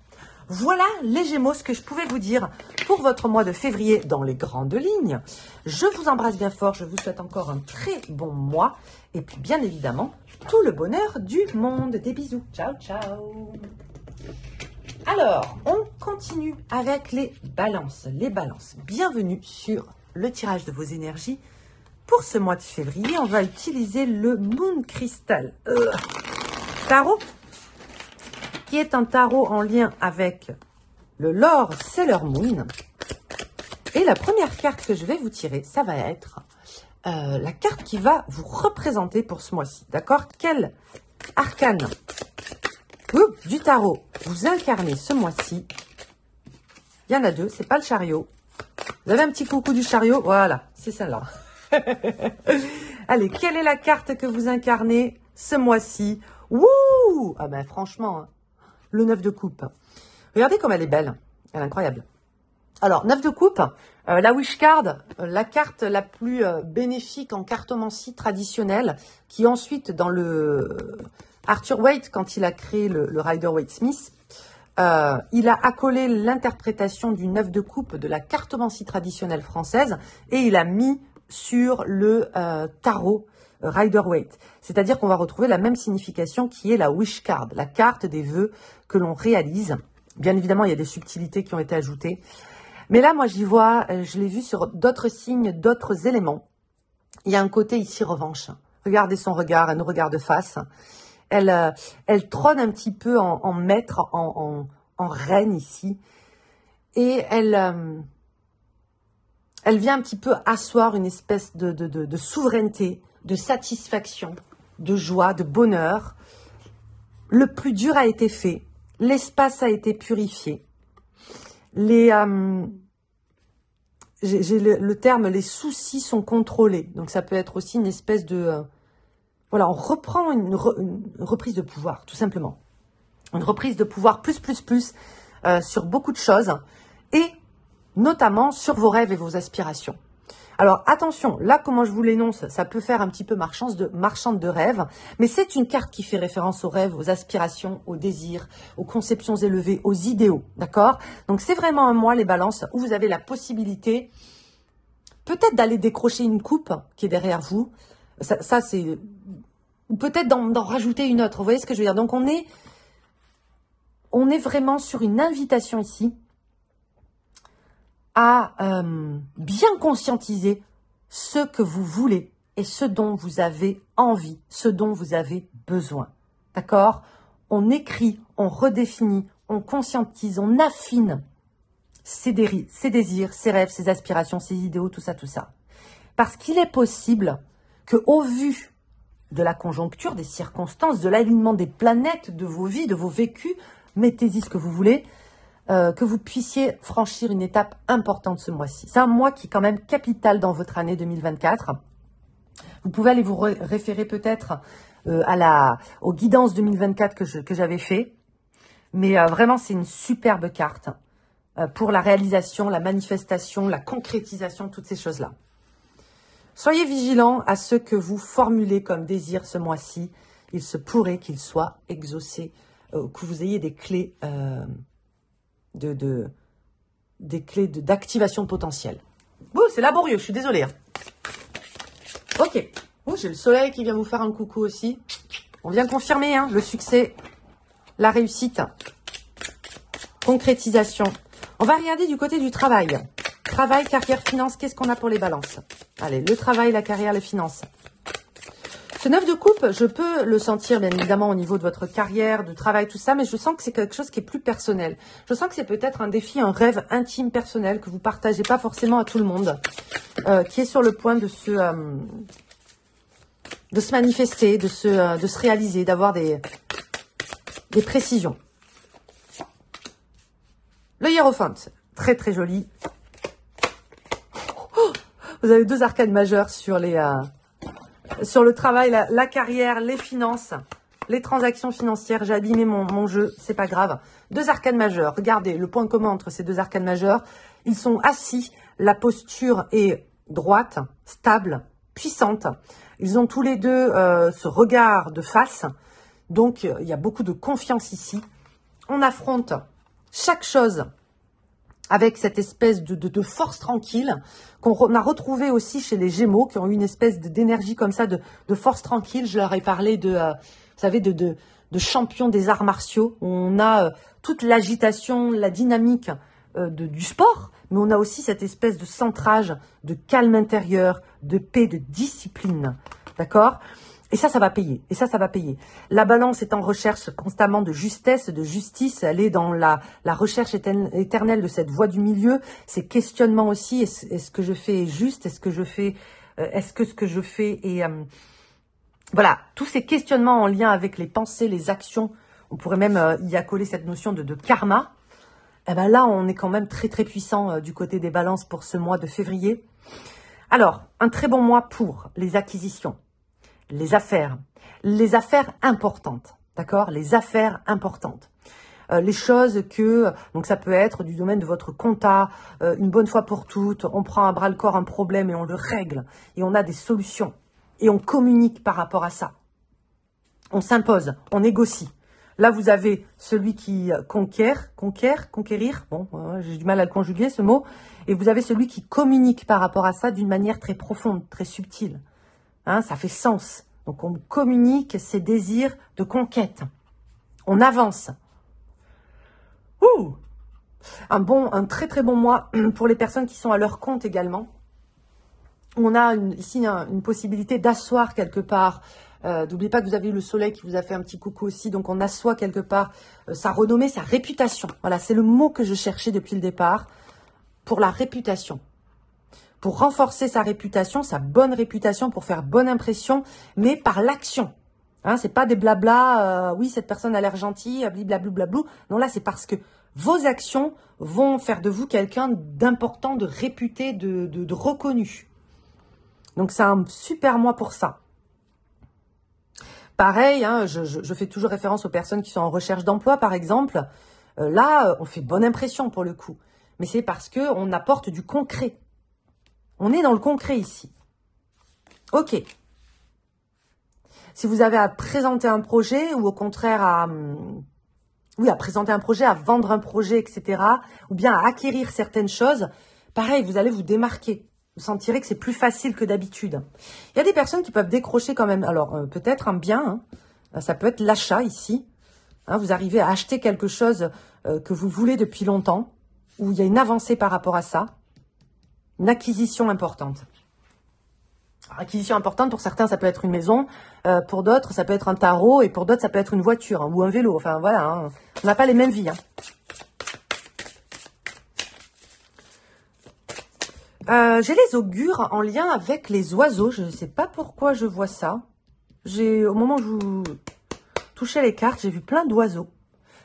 Voilà les Gémeaux, ce que je pouvais vous dire pour votre mois de février dans les grandes lignes. Je vous embrasse bien fort, je vous souhaite encore un très bon mois et puis bien évidemment tout le bonheur du monde. Des bisous, ciao ciao alors, on continue avec les balances. Les balances, bienvenue sur le tirage de vos énergies. Pour ce mois de février, on va utiliser le Moon Crystal euh, Tarot qui est un tarot en lien avec le Lord Sailor Moon. Et la première carte que je vais vous tirer, ça va être euh, la carte qui va vous représenter pour ce mois-ci. D'accord? Quel arcane du tarot vous incarnez ce mois-ci Il y en a deux, c'est pas le chariot. Vous avez un petit coucou du chariot? Voilà, c'est celle-là. Allez, quelle est la carte que vous incarnez ce mois-ci Wouh Ah ben franchement, hein le 9 de coupe. Regardez comme elle est belle. Elle est incroyable. Alors, 9 de coupe, euh, la wish card, euh, la carte la plus euh, bénéfique en cartomancie traditionnelle, qui ensuite, dans le Arthur Waite, quand il a créé le, Rider Waite Smith, il a accolé l'interprétation du 9 de coupe de la cartomancie traditionnelle française et il a mis sur le tarot Rider-Waite. C'est-à-dire qu'on va retrouver la même signification qui est la wish card, la carte des vœux que l'on réalise. Bien évidemment, il y a des subtilités qui ont été ajoutées. Mais là, moi, j'y vois, euh, je l'ai vu sur d'autres signes, d'autres éléments. Il y a un côté ici revanche. Regardez son regard, elle nous regarde face. Elle, euh, elle trône un petit peu en, maître, en, reine ici. Et elle, euh, elle vient un petit peu asseoir une espèce de, souveraineté, de satisfaction, de joie, de bonheur. Le plus dur a été fait. L'espace a été purifié. Les, euh, j'ai le, terme, les soucis sont contrôlés. Donc ça peut être aussi une espèce de, euh, voilà, on reprend une, reprise de pouvoir, tout simplement. Une reprise de pouvoir plus, plus, plus euh, sur beaucoup de choses et notamment sur vos rêves et vos aspirations. Alors attention, là comment je vous l'énonce, ça peut faire un petit peu marchande de, marchande de rêve, mais c'est une carte qui fait référence aux rêves, aux aspirations, aux désirs, aux conceptions élevées, aux idéaux, d'accord? Donc c'est vraiment un mois, les balances, où vous avez la possibilité peut-être d'aller décrocher une coupe qui est derrière vous, ça, c'est... Ou peut-être d'en rajouter une autre, vous voyez ce que je veux dire? Donc on est, on est vraiment sur une invitation ici à euh, bien conscientiser ce que vous voulez et ce dont vous avez envie, ce dont vous avez besoin. D'accord? On écrit, on redéfinit, on conscientise, on affine ses, ses désirs, ses rêves, ses aspirations, ses idéaux, tout ça, tout ça. Parce qu'il est possible que, au vu de la conjoncture, des circonstances, de l'alignement des planètes, de vos vies, de vos vécus, mettez-y ce que vous voulez, euh, que vous puissiez franchir une étape importante ce mois-ci. C'est un mois qui est quand même capital dans votre année 2024. Vous pouvez aller vous référer peut-être euh, à la, aux guidances 2024 que, j'avais fait. Mais euh, vraiment, c'est une superbe carte pour la réalisation, la manifestation, la concrétisation, toutes ces choses-là. Soyez vigilants à ce que vous formulez comme désir ce mois-ci. Il se pourrait qu'il soit exaucé, que vous ayez des clés de, des clés d'activation potentielle. Ouh, c'est laborieux, je suis désolée. Hein. Ok. Oh, j'ai le soleil qui vient vous faire un coucou aussi. On vient confirmer hein, le succès, la réussite, concrétisation. On va regarder du côté du travail. Travail, carrière, finance, qu'est-ce qu'on a pour les balances? Allez, le travail, la carrière, les finances. Ce neuf de coupe, je peux le sentir bien évidemment au niveau de votre carrière, de travail, tout ça, mais je sens que c'est quelque chose qui est plus personnel. Je sens que c'est peut-être un défi, un rêve intime, personnel, que vous partagez pas forcément à tout le monde, euh, qui est sur le point de se, euh, de se manifester, de se, euh, de se réaliser, d'avoir des, des précisions. Le Hierophant, très très joli. Oh, vous avez deux arcades majeures sur les sur le travail, la, carrière, les finances, les transactions financières. J'ai abîmé mon, jeu, c'est pas grave. Deux arcanes majeures. Regardez le point commun entre ces deux arcanes majeures. Ils sont assis, la posture est droite, stable, puissante. Ils ont tous les deux euh, ce regard de face. Donc, il y a beaucoup de confiance ici. On affronte chaque chose avec cette espèce de, force tranquille qu'on a retrouvé aussi chez les Gémeaux, qui ont eu une espèce d'énergie comme ça, de, force tranquille. Je leur ai parlé de, euh, vous savez, de, de, champion des arts martiaux. On a euh, toute l'agitation, la dynamique euh, du sport, mais on a aussi cette espèce de centrage, de calme intérieur, de paix, de discipline. D'accord? Et ça, ça va payer. Et ça, ça va payer. La balance est en recherche constamment de justesse, de justice. Elle est dans la, la recherche éternelle de cette voie du milieu. Ces questionnements aussi. Est-ce que je fais juste Est-ce que je fais euh, Est-ce que ce que je fais est euh, voilà tous ces questionnements en lien avec les pensées, les actions. On pourrait même euh, y accoler cette notion de, de karma. Eh ben là, on est quand même très très puissant du côté des balances pour ce mois de février. Alors, un très bon mois pour les acquisitions les affaires, les affaires importantes, d'accord? Les affaires importantes. Euh, les choses que, donc ça peut être du domaine de votre compta, euh, une bonne fois pour toutes, on prend à bras le corps un problème et on le règle, et on a des solutions, et on communique par rapport à ça. On s'impose, on négocie. Là, vous avez celui qui conquiert, conquiert, conquérir, bon, euh, j'ai du mal à le conjuguer ce mot, et vous avez celui qui communique par rapport à ça d'une manière très profonde, très subtile. Hein, ça fait sens. Donc on communique ses désirs de conquête. On avance. Un bon, un très très bon mois pour les personnes qui sont à leur compte également. On a ici une possibilité d'asseoir quelque part. Euh, n'oubliez pas que vous avez eu le soleil qui vous a fait un petit coucou aussi, donc on assoit quelque part euh, sa renommée, sa réputation. Voilà, c'est le mot que je cherchais depuis le départ pour la réputation pour renforcer sa réputation, sa bonne réputation, pour faire bonne impression, mais par l'action. Hein, c'est pas des blabla, euh, oui, cette personne a l'air gentille, blablabla. Non, là, c'est parce que vos actions vont faire de vous quelqu'un d'important, de réputé, de, de, reconnu. Donc, c'est un super mois pour ça. Pareil, hein, je, fais toujours référence aux personnes qui sont en recherche d'emploi, par exemple. Euh, là, on fait bonne impression pour le coup. Mais c'est parce qu'on apporte du concret. On est dans le concret ici. Ok. Si vous avez à présenter un projet ou au contraire à, hum, oui, à présenter un projet, à vendre un projet, etc., ou bien à acquérir certaines choses, pareil, vous allez vous démarquer. Vous sentirez que c'est plus facile que d'habitude. Il y a des personnes qui peuvent décrocher quand même. Alors, euh, peut-être un bien, hein. ça peut être l'achat ici. Hein, vous arrivez à acheter quelque chose euh, que vous voulez depuis longtemps, où il y a une avancée par rapport à ça acquisition importante. acquisition importante, pour certains, ça peut être une maison, euh, pour d'autres, ça peut être un tarot, et pour d'autres, ça peut être une voiture hein, ou un vélo. Enfin, voilà, hein. on n'a pas les mêmes vies. Hein. Euh, j'ai les augures en lien avec les oiseaux. Je ne sais pas pourquoi je vois ça. J'ai, au moment où je vous touchais les cartes, j'ai vu plein d'oiseaux.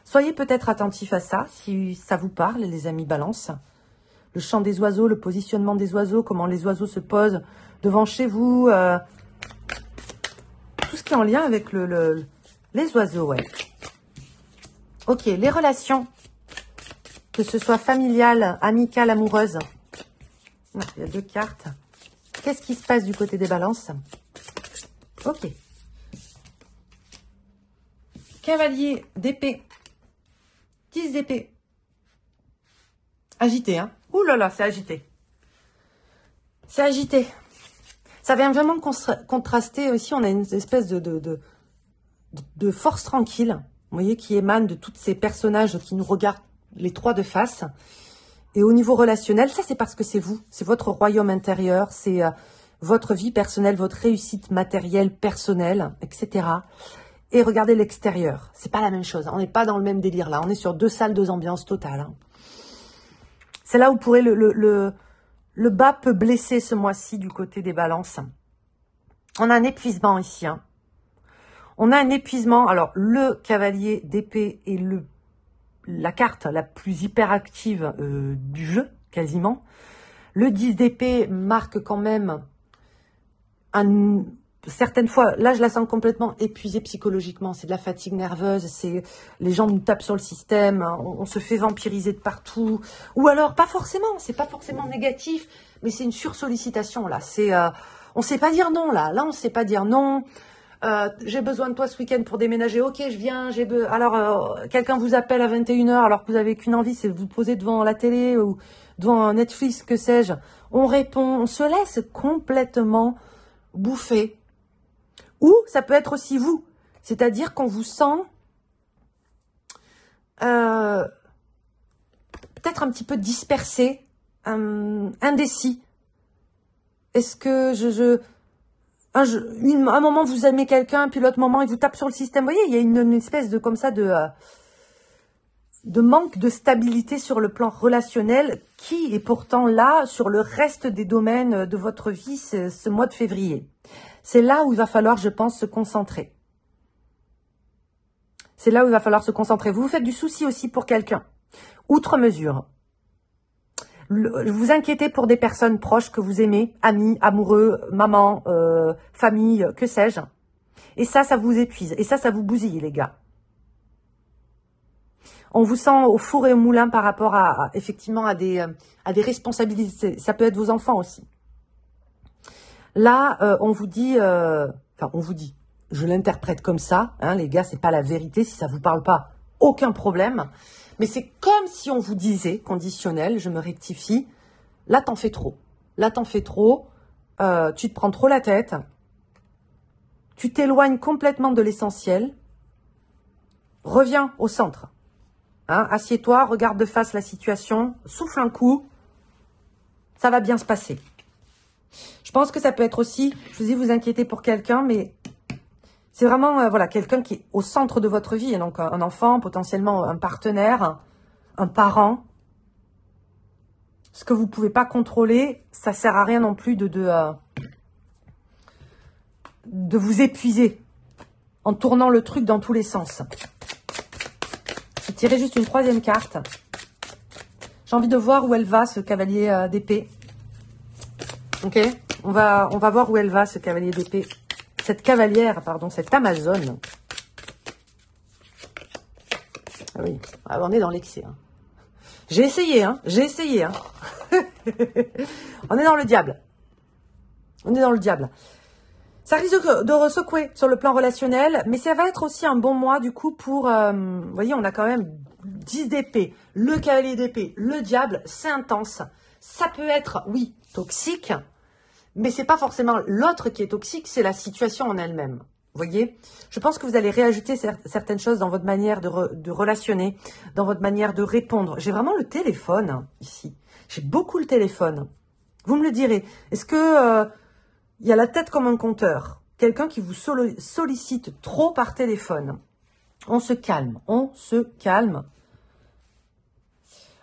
Soyez peut-être attentifs à ça, si ça vous parle, les amis balance le chant des oiseaux, le positionnement des oiseaux, comment les oiseaux se posent devant chez vous. Euh, tout ce qui est en lien avec le, les oiseaux, ouais. Ok, les relations, que ce soit familiale, amicale, amoureuse. Il y a deux cartes. Qu'est-ce qui se passe du côté des balances? Ok. Cavalier d'épée. 10 d'épée. Agité, hein Ouh là là, c'est agité. C'est agité. Ça vient vraiment contraster aussi. On a une espèce de, force tranquille, vous voyez, qui émane de tous ces personnages qui nous regardent les trois de face. Et au niveau relationnel, ça c'est parce que c'est vous, c'est votre royaume intérieur, c'est euh, votre vie personnelle, votre réussite matérielle, personnelle, etc. Et regardez l'extérieur, c'est pas la même chose. On n'est pas dans le même délire là. On est sur deux salles, deux ambiances totales. C'est là où pourrait le, le, le, bas peut blesser ce mois-ci du côté des balances. On a un épuisement ici. Hein. On a un épuisement. Alors, le cavalier d'épée est le, la carte la plus hyperactive euh, du jeu, quasiment. Le 10 d'épée marque quand même un, certaines fois, là, je la sens complètement épuisée psychologiquement. C'est de la fatigue nerveuse, c'est les gens nous tapent sur le système, on, se fait vampiriser de partout. Ou alors, pas forcément, c'est pas forcément négatif, mais c'est une sursollicitation là. C'est, euh, on sait pas dire non là. Là, on sait pas dire non. Euh, j'ai besoin de toi ce week-end pour déménager. Ok, je viens. J'ai alors euh, quelqu'un vous appelle à 21h alors que vous avez qu'une envie, c'est de vous poser devant la télé ou devant Netflix, que sais-je. On répond, on se laisse complètement bouffer. Ou ça peut être aussi vous, c'est-à-dire qu'on vous sent euh, peut-être un petit peu dispersé, indécis. Est-ce que je, je un, moment vous aimez quelqu'un, puis l'autre moment il vous tape sur le système. Vous voyez, il y a une, espèce de comme ça de euh, de manque de stabilité sur le plan relationnel qui est pourtant là sur le reste des domaines de votre vie ce mois de février. C'est là où il va falloir, je pense, se concentrer. C'est là où il va falloir se concentrer. Vous vous faites du souci aussi pour quelqu'un. Outre mesure vous inquiétez pour des personnes proches que vous aimez, amis, amoureux, maman, euh, famille, que sais-je. Et ça, ça vous épuise. Et ça, ça vous bousille, les gars. On vous sent au four et au moulin par rapport à, effectivement, à des, à des responsabilités. Ça peut être vos enfants aussi. Là, euh, on vous dit, euh, enfin, on vous dit, je l'interprète comme ça, hein, les gars, c'est pas la vérité. Si ça vous parle pas, aucun problème. Mais c'est comme si on vous disait, conditionnel, je me rectifie, là t'en fais trop. Là t'en fais trop, euh, tu te prends trop la tête, tu t'éloignes complètement de l'essentiel, reviens au centre. Hein, Assieds-toi, regarde de face la situation, souffle un coup, ça va bien se passer. Je pense que ça peut être aussi, je vous dis, vous inquiétez pour quelqu'un, mais c'est vraiment euh, voilà quelqu'un qui est au centre de votre vie, donc un enfant, potentiellement un partenaire, un parent. Ce que vous ne pouvez pas contrôler, ça sert à rien non plus de, de, euh, de vous épuiser en tournant le truc dans tous les sens. Je tirer juste une troisième carte. J'ai envie de voir où elle va, ce cavalier euh, d'épée. Ok on va, voir où elle va, ce cavalier d'épée cette cavalière, pardon, cette Amazone. Ah oui, ah, on est dans l'excès. Hein. J'ai essayé, hein, j'ai essayé. Hein. on est dans le diable. On est dans le diable. Ça risque de ressecouer sur le plan relationnel, mais ça va être aussi un bon mois du coup pour... Euh, vous voyez, on a quand même 10 d'épée, le cavalier d'épée, le diable, c'est intense. Ça peut être, oui, toxique, mais c'est pas forcément l'autre qui est toxique, c'est la situation en elle-même. Voyez? Je pense que vous allez réajouter certaines choses dans votre manière de, relationner, dans votre manière de répondre. J'ai vraiment le téléphone ici. J'ai beaucoup le téléphone. Vous me le direz. Est-ce que euh, il y a la tête comme un compteur? Quelqu'un qui vous sollicite trop par téléphone. On se calme. On se calme.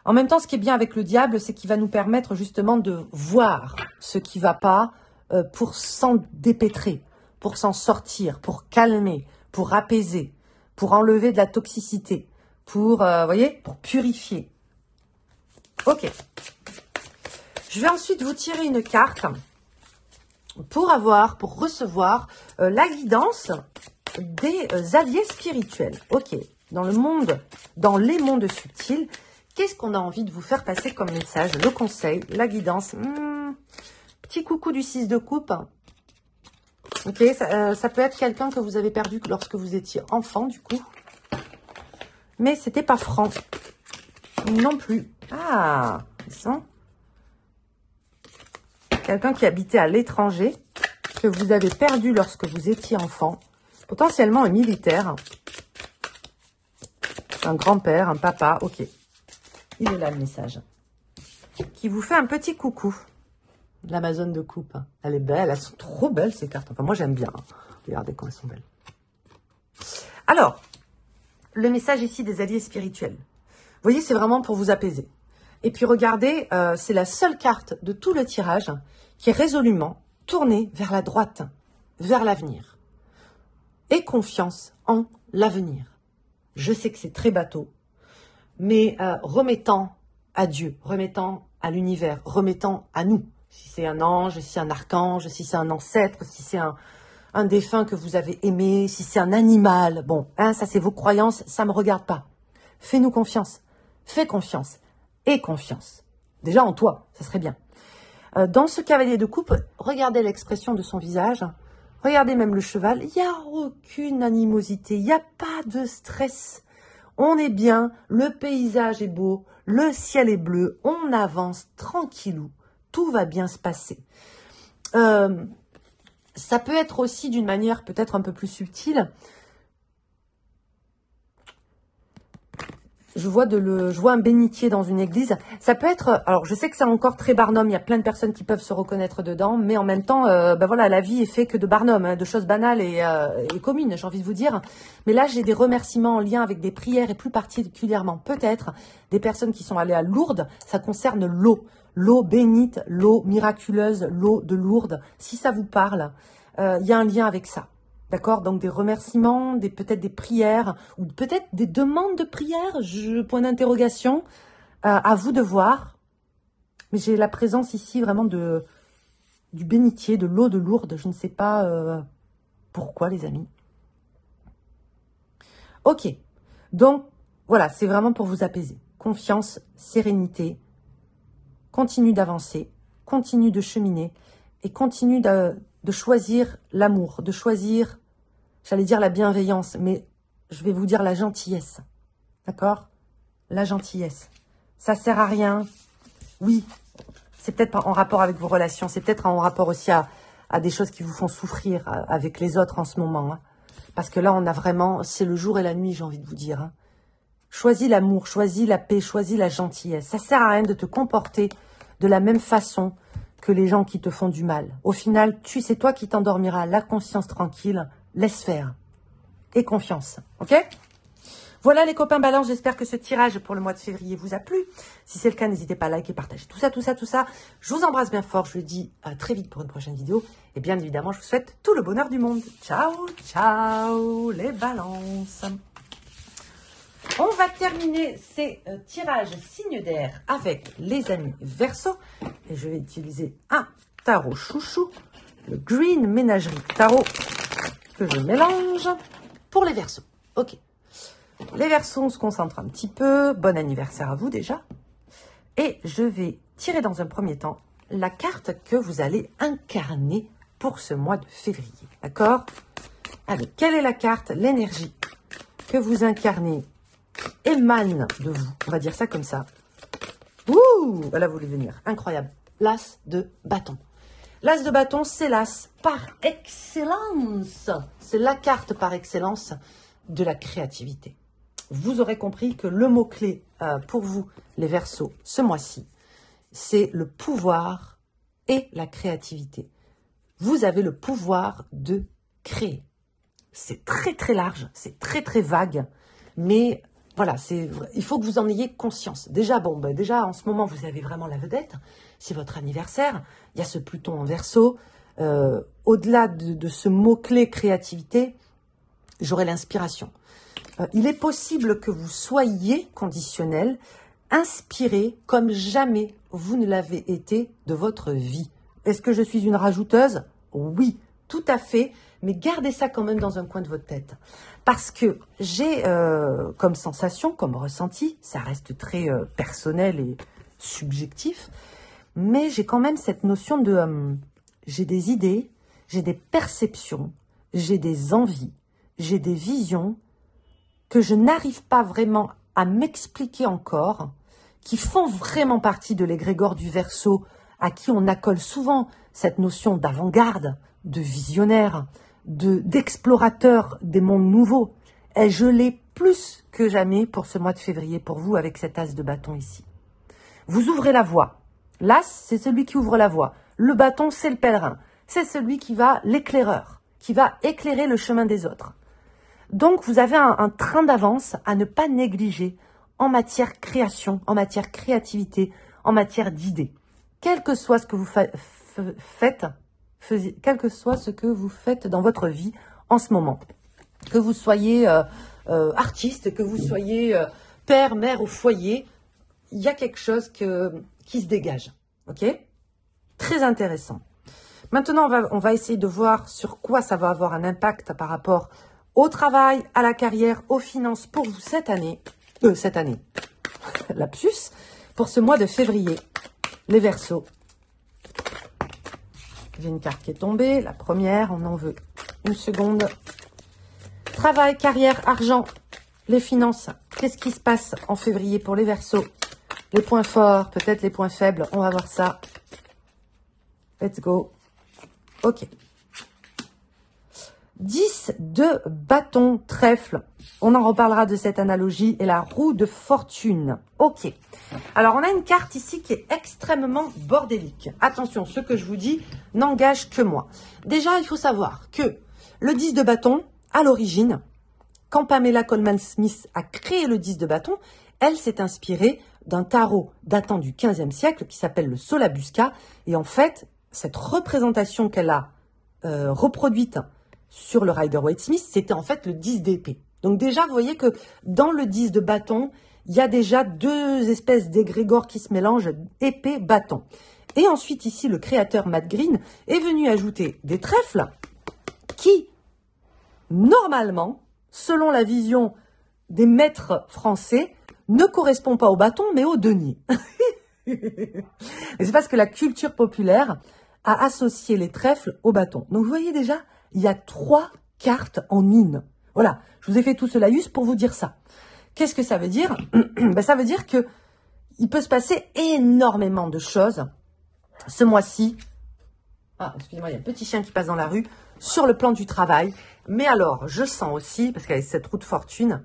En même temps, ce qui est bien avec le diable, c'est qu'il va nous permettre justement de voir ce qui va pas euh, pour s'en dépêtrer, pour s'en sortir, pour calmer, pour apaiser, pour enlever de la toxicité, pour, euh, voyez, pour purifier. Ok. Je vais ensuite vous tirer une carte pour avoir, pour recevoir euh, la guidance des alliés spirituels. Ok. Dans le monde, dans les mondes subtils, Qu'est-ce qu'on a envie de vous faire passer comme message Le conseil, la guidance. Hmm, petit coucou du 6 de coupe. Ok, euh, ça, peut être quelqu'un que vous avez perdu lorsque vous étiez enfant, du coup. Mais c'était pas franc. Non plus. Ah, sont Quelqu'un qui habitait à l'étranger, que vous avez perdu lorsque vous étiez enfant. Potentiellement un militaire. Un grand-père, un papa, ok. Il est là le message. Qui vous fait un petit coucou. L'Amazon de coupe. Elle est belle. Elles sont trop belles ces cartes. Enfin, moi j'aime bien. Regardez comment elles sont belles. Alors, le message ici des alliés spirituels. Vous voyez, c'est vraiment pour vous apaiser. Et puis regardez, euh, c'est la seule carte de tout le tirage qui est résolument tournée vers la droite, vers l'avenir. Et confiance en l'avenir. Je sais que c'est très bateau, mais euh, remettant à Dieu, remettant à l'univers, remettant à nous. Si c'est un ange, si c'est un archange, si c'est un ancêtre, si c'est un, un défunt que vous avez aimé, si c'est un animal. Bon, hein, ça c'est vos croyances, ça me regarde pas. Fais-nous confiance. Fais confiance. Et confiance. Déjà en toi, ça serait bien. Euh, dans ce cavalier de coupe, regardez l'expression de son visage. Regardez même le cheval. Il n'y a aucune animosité. Il n'y a pas de stress. On est bien. Le paysage est beau. Le ciel est bleu. On avance tranquillou. Tout va bien se passer. Euh, ça peut être aussi d'une manière peut-être un peu plus subtile. Je vois de le, je vois un bénitier dans une église. Ça peut être, alors je sais que c'est encore très barnum, il y a plein de personnes qui peuvent se reconnaître dedans, mais en même temps, euh, ben voilà, la vie est faite que de barnum, hein, de choses banales et, euh, et communes, j'ai envie de vous dire. Mais là, j'ai des remerciements en lien avec des prières et plus particulièrement peut-être des personnes qui sont allées à Lourdes. Ça concerne l'eau, l'eau bénite, l'eau miraculeuse, l'eau de Lourdes. Si ça vous parle, euh, il y a un lien avec ça. D'accord Donc des remerciements, peut-être des prières, ou peut-être des demandes de prières, point d'interrogation. Euh, à vous de voir. Mais j'ai la présence ici vraiment de du bénitier, de l'eau de Lourdes. Je ne sais pas euh, pourquoi, les amis. Ok. Donc, voilà, c'est vraiment pour vous apaiser. Confiance, sérénité. Continue d'avancer, continue de cheminer et continue de choisir l'amour, de choisir J'allais dire la bienveillance, mais je vais vous dire la gentillesse. D'accord? La gentillesse. Ça sert à rien. Oui, c'est peut-être en rapport avec vos relations, c'est peut-être en rapport aussi à, des choses qui vous font souffrir avec les autres en ce moment. Hein. Parce que là, on a vraiment, c'est le jour et la nuit, j'ai envie de vous dire. Hein. Choisis l'amour, choisis la paix, choisis la gentillesse. Ça sert à rien de te comporter de la même façon que les gens qui te font du mal. Au final, tu c'est toi qui t'endormiras, la conscience tranquille, laisse faire. Et confiance. OK? Voilà les copains balance, j'espère que ce tirage pour le mois de février vous a plu. Si c'est le cas, n'hésitez pas à liker, partager tout ça, tout ça, tout ça. Je vous embrasse bien fort, je vous dis à très vite pour une prochaine vidéo. Et bien évidemment, je vous souhaite tout le bonheur du monde. Ciao, ciao les balances. On va terminer ces euh, tirages signes d'air avec les amis verso. Et je vais utiliser un tarot chouchou, le Green Ménagerie Tarot je mélange pour les versos. Ok. Les versos, on se concentre un petit peu. Bon anniversaire à vous déjà. Et je vais tirer dans un premier temps la carte que vous allez incarner pour ce mois de février. D'accord? Allez, quelle est la carte, l'énergie que vous incarnez émane de vous? On va dire ça comme ça. Ouh Voilà, vous voulez venir. Incroyable. L'as de bâton. L'as de bâton, c'est l'as par excellence. C'est la carte par excellence de la créativité. Vous aurez compris que le mot-clé euh, pour vous, les versos, ce mois-ci, c'est le pouvoir et la créativité. Vous avez le pouvoir de créer. C'est très très large, c'est très très vague, mais voilà, c'est il faut que vous en ayez conscience. Déjà, bon, ben déjà en ce moment, vous avez vraiment la vedette c'est votre anniversaire. Il y a ce Pluton en verso. Euh, au-delà de, ce mot-clé créativité, j'aurai l'inspiration. Euh, il est possible que vous soyez conditionnel, inspiré comme jamais vous ne l'avez été de votre vie. Est-ce que je suis une rajouteuse? Oui, tout à fait, mais gardez ça quand même dans un coin de votre tête. Parce que j'ai euh, comme sensation, comme ressenti, ça reste très personnel et subjectif, mais j'ai quand même cette notion de euh, j'ai des idées, j'ai des perceptions, j'ai des envies, j'ai des visions que je n'arrive pas vraiment à m'expliquer encore, qui font vraiment partie de l'égrégore du verso, à qui on accole souvent cette notion d'avant-garde, de visionnaire, de d'explorateur des mondes nouveaux. Et je l'ai plus que jamais pour ce mois de février pour vous avec cet as de bâton ici. Vous ouvrez la voie. L'as, c'est celui qui ouvre la voie. Le bâton, c'est le pèlerin. C'est celui qui va, l'éclaireur, qui va éclairer le chemin des autres. Donc, vous avez un, train d'avance à ne pas négliger en matière création, en matière créativité, en matière d'idées. Quel que soit ce que vous faites, quel que soit ce que vous faites dans votre vie en ce moment, que vous soyez euh, euh, artiste, que vous soyez euh, père, mère au foyer, il y a quelque chose qui se dégage. OK? Très intéressant. Maintenant, on va, on va essayer de voir sur quoi ça va avoir un impact par rapport au travail, à la carrière, aux finances pour vous cette année. Euh, cette année. Lapsus. Pour ce mois de février. Les versos. J'ai une carte qui est tombée. La première, on en veut une seconde. Travail, carrière, argent, les finances. Qu'est-ce qui se passe en février pour les versos? Les points forts, peut-être les points faibles. On va voir ça. Let's go. Ok. 10 de bâton trèfle. On en reparlera de cette analogie et la roue de fortune. Ok. Alors, on a une carte ici qui est extrêmement bordélique. Attention, ce que je vous dis n'engage que moi. Déjà, il faut savoir que le 10 de bâton, à l'origine, quand Pamela Coleman Smith a créé le 10 de bâton, elle s'est inspirée d'un tarot datant du 15e siècle qui s'appelle le Solabusca. Et en fait, cette représentation qu'elle a euh, reproduite sur le Rider-Waite-Smith, c'était en fait le 10 d'épée. Donc déjà, vous voyez que dans le 10 de bâton, il y a déjà deux espèces d'égrégores qui se mélangent, épée, bâton. Et ensuite, ici, le créateur Matt Green est venu ajouter des trèfles qui, normalement, selon la vision des maîtres français, ne correspondent pas au bâton, mais au denier. c'est parce que la culture populaire a associé les trèfles au bâton. Donc vous voyez déjà, il y a trois cartes en une. Voilà, je vous ai fait tout ce laïus pour vous dire ça. Qu'est-ce que ça veut dire ben, Ça veut dire que il peut se passer énormément de choses ce mois-ci. Ah, excusez-moi, il y a un petit chien qui passe dans la rue sur le plan du travail. Mais alors, je sens aussi, parce qu'avec cette roue de fortune,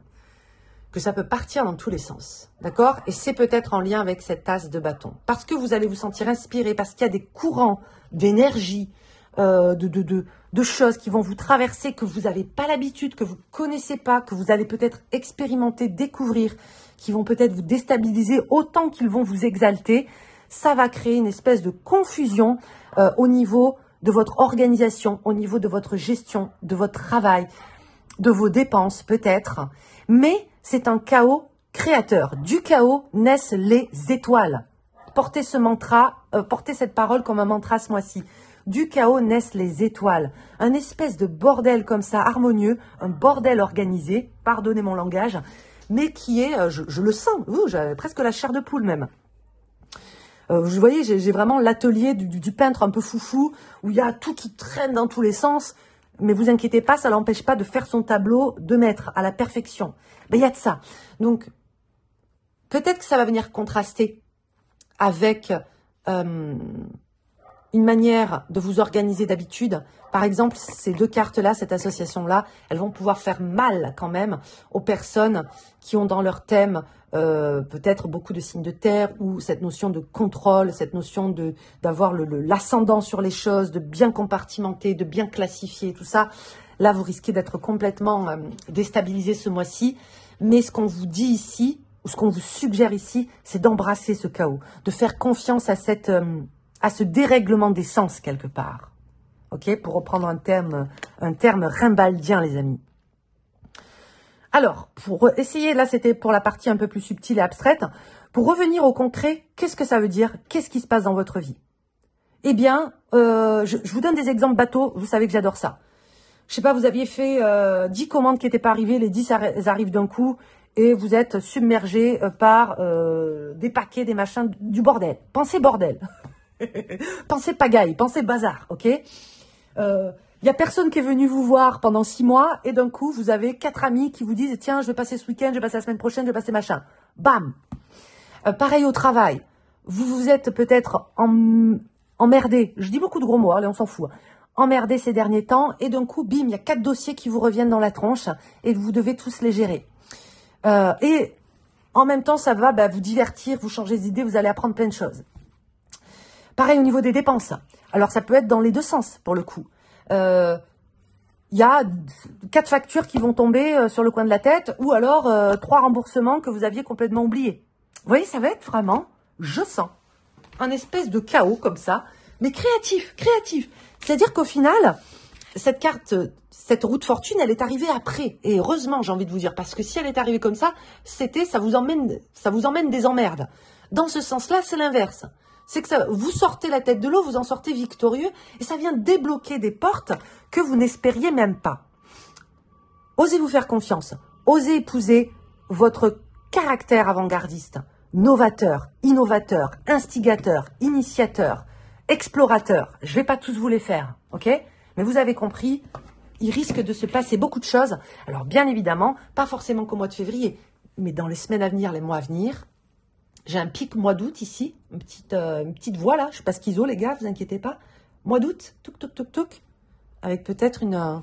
que ça peut partir dans tous les sens. D'accord? Et c'est peut-être en lien avec cette tasse de bâton. Parce que vous allez vous sentir inspiré, parce qu'il y a des courants d'énergie, euh, de, de, de, choses qui vont vous traverser, que vous n'avez pas l'habitude, que vous ne connaissez pas, que vous allez peut-être expérimenter, découvrir, qui vont peut-être vous déstabiliser autant qu'ils vont vous exalter. Ça va créer une espèce de confusion euh, au niveau de votre organisation, au niveau de votre gestion, de votre travail, de vos dépenses peut-être. Mais c'est un chaos créateur. Du chaos naissent les étoiles. Portez ce mantra, euh, portez cette parole comme un mantra ce mois-ci. Du chaos naissent les étoiles. Un espèce de bordel comme ça, harmonieux, un bordel organisé, pardonnez mon langage, mais qui est, euh, je, le sens, j'avais presque la chair de poule même. Euh, vous voyez, j'ai vraiment l'atelier du, peintre un peu foufou, où il y a tout qui traîne dans tous les sens. Mais vous inquiétez pas, ça l'empêche pas de faire son tableau de maître à la perfection. Ben, il y a de ça. Donc, peut-être que ça va venir contraster avec euh, une manière de vous organiser d'habitude. Par exemple, ces deux cartes-là, cette association-là, elles vont pouvoir faire mal quand même aux personnes qui ont dans leur thème euh, peut-être beaucoup de signes de terre ou cette notion de contrôle, cette notion de d'avoir l'ascendant sur les choses, de bien compartimenter, de bien classifier, tout ça. Là, vous risquez d'être complètement euh, déstabilisé ce mois-ci. Mais ce qu'on vous dit ici, ou ce qu'on vous suggère ici, c'est d'embrasser ce chaos, de faire confiance à cette euh, à ce dérèglement des sens quelque part. Ok, pour reprendre un terme, un terme rimbaldien, les amis. Alors, pour essayer, là c'était pour la partie un peu plus subtile et abstraite, pour revenir au concret, qu'est-ce que ça veut dire? Qu'est-ce qui se passe dans votre vie? Eh bien, euh, je, vous donne des exemples bateaux, vous savez que j'adore ça. Je sais pas, vous aviez fait euh, 10 commandes qui n'étaient pas arrivées, les 10 arrivent d'un coup, et vous êtes submergé euh, par euh, des paquets, des machins, du bordel. Pensez bordel. pensez pagaille, pensez bazar, ok? Il euh, y a personne qui est venu vous voir pendant six mois et d'un coup, vous avez quatre amis qui vous disent tiens, je vais passer ce week-end, je vais passer la semaine prochaine, je vais passer machin. Bam euh, Pareil au travail. Vous vous êtes peut-être emmerdé. Je dis beaucoup de gros mots, allez, on s'en fout. Emmerdé ces derniers temps et d'un coup, bim, il y a quatre dossiers qui vous reviennent dans la tronche et vous devez tous les gérer. Euh, et en même temps, ça va bah, vous divertir, vous changer d'idée, vous allez apprendre plein de choses. Pareil au niveau des dépenses. Alors ça peut être dans les deux sens pour le coup. Il euh, y a quatre factures qui vont tomber euh, sur le coin de la tête ou alors euh, trois remboursements que vous aviez complètement oubliés. Vous voyez, ça va être vraiment, je sens, un espèce de chaos comme ça, mais créatif, créatif. C'est-à-dire qu'au final, cette carte, cette route fortune, elle est arrivée après. Et heureusement, j'ai envie de vous dire, parce que si elle est arrivée comme ça, c'était, ça vous emmène, ça vous emmène des emmerdes. Dans ce sens-là, c'est l'inverse c'est que ça, vous sortez la tête de l'eau, vous en sortez victorieux, et ça vient débloquer des portes que vous n'espériez même pas. Osez vous faire confiance, osez épouser votre caractère avant-gardiste, novateur, innovateur, instigateur, initiateur, explorateurs. Je vais pas tous vous les faire, ok? Mais vous avez compris, il risque de se passer beaucoup de choses. Alors bien évidemment, pas forcément qu'au mois de février, mais dans les semaines à venir, les mois à venir. J'ai un pic mois d'août ici, une petite, euh, une petite voix là, je sais pas ont les gars, vous inquiétez pas. Mois d'août, touc touc touc touc, avec peut-être une,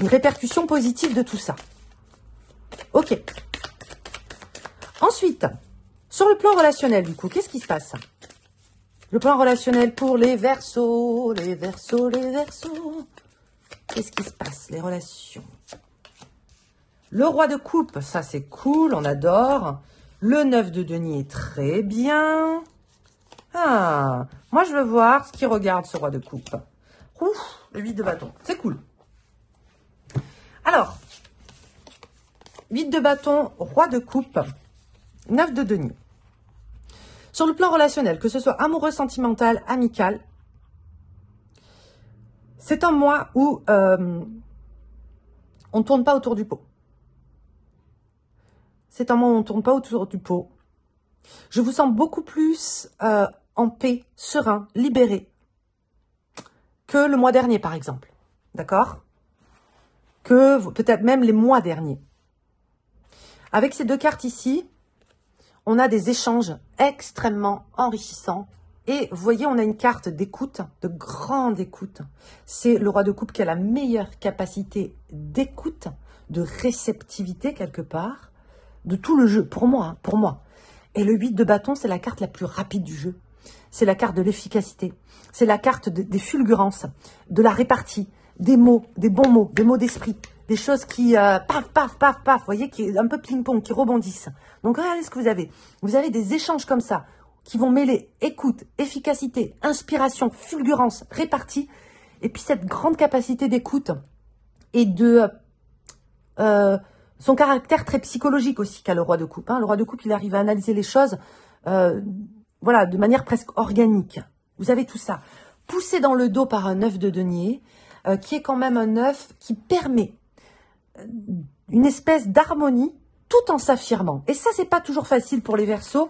une répercussion positive de tout ça. Ok. Ensuite, sur le plan relationnel, du coup, qu'est-ce qui se passe? Le plan relationnel pour les versos, les versos, les versos. Qu'est-ce qui se passe Les relations? Le roi de coupe, ça c'est cool, on adore. Le 9 de denier, très bien. Ah, moi je veux voir ce qui regarde ce roi de coupe. Ouf, le 8 de bâton, c'est cool. Alors, 8 de bâton, roi de coupe, 9 de denier. Sur le plan relationnel, que ce soit amoureux, sentimental, amical, c'est un mois où euh, on ne tourne pas autour du pot. C'est un mois où on ne tourne pas autour du pot. Je vous sens beaucoup plus euh, en paix, serein, libéré que le mois dernier, par exemple. D'accord? Que peut-être même les mois derniers. Avec ces deux cartes ici, on a des échanges extrêmement enrichissants et vous voyez, on a une carte d'écoute, de grande écoute. C'est le roi de coupe qui a la meilleure capacité d'écoute, de réceptivité quelque part, de tout le jeu, pour moi, hein, pour moi. Et le 8 de bâton, c'est la carte la plus rapide du jeu. C'est la carte de l'efficacité. C'est la carte des fulgurances, de la répartie, des mots, des bons mots, des mots d'esprit, des choses qui, euh, paf, paf, paf, paf, vous voyez, qui est un peu ping-pong, qui rebondissent. Donc regardez ce que vous avez. Vous avez des échanges comme ça qui vont mêler écoute, efficacité, inspiration, fulgurance, répartie, et puis cette grande capacité d'écoute et de euh, son caractère très psychologique aussi qu'a le roi de coupe. Hein. Le roi de coupe, il arrive à analyser les choses, euh, voilà, de manière presque organique. Vous avez tout ça. Poussé dans le dos par un œuf de denier, euh, qui est quand même un œuf qui permet une espèce d'harmonie tout en s'affirmant. Et ça, c'est pas toujours facile pour les versos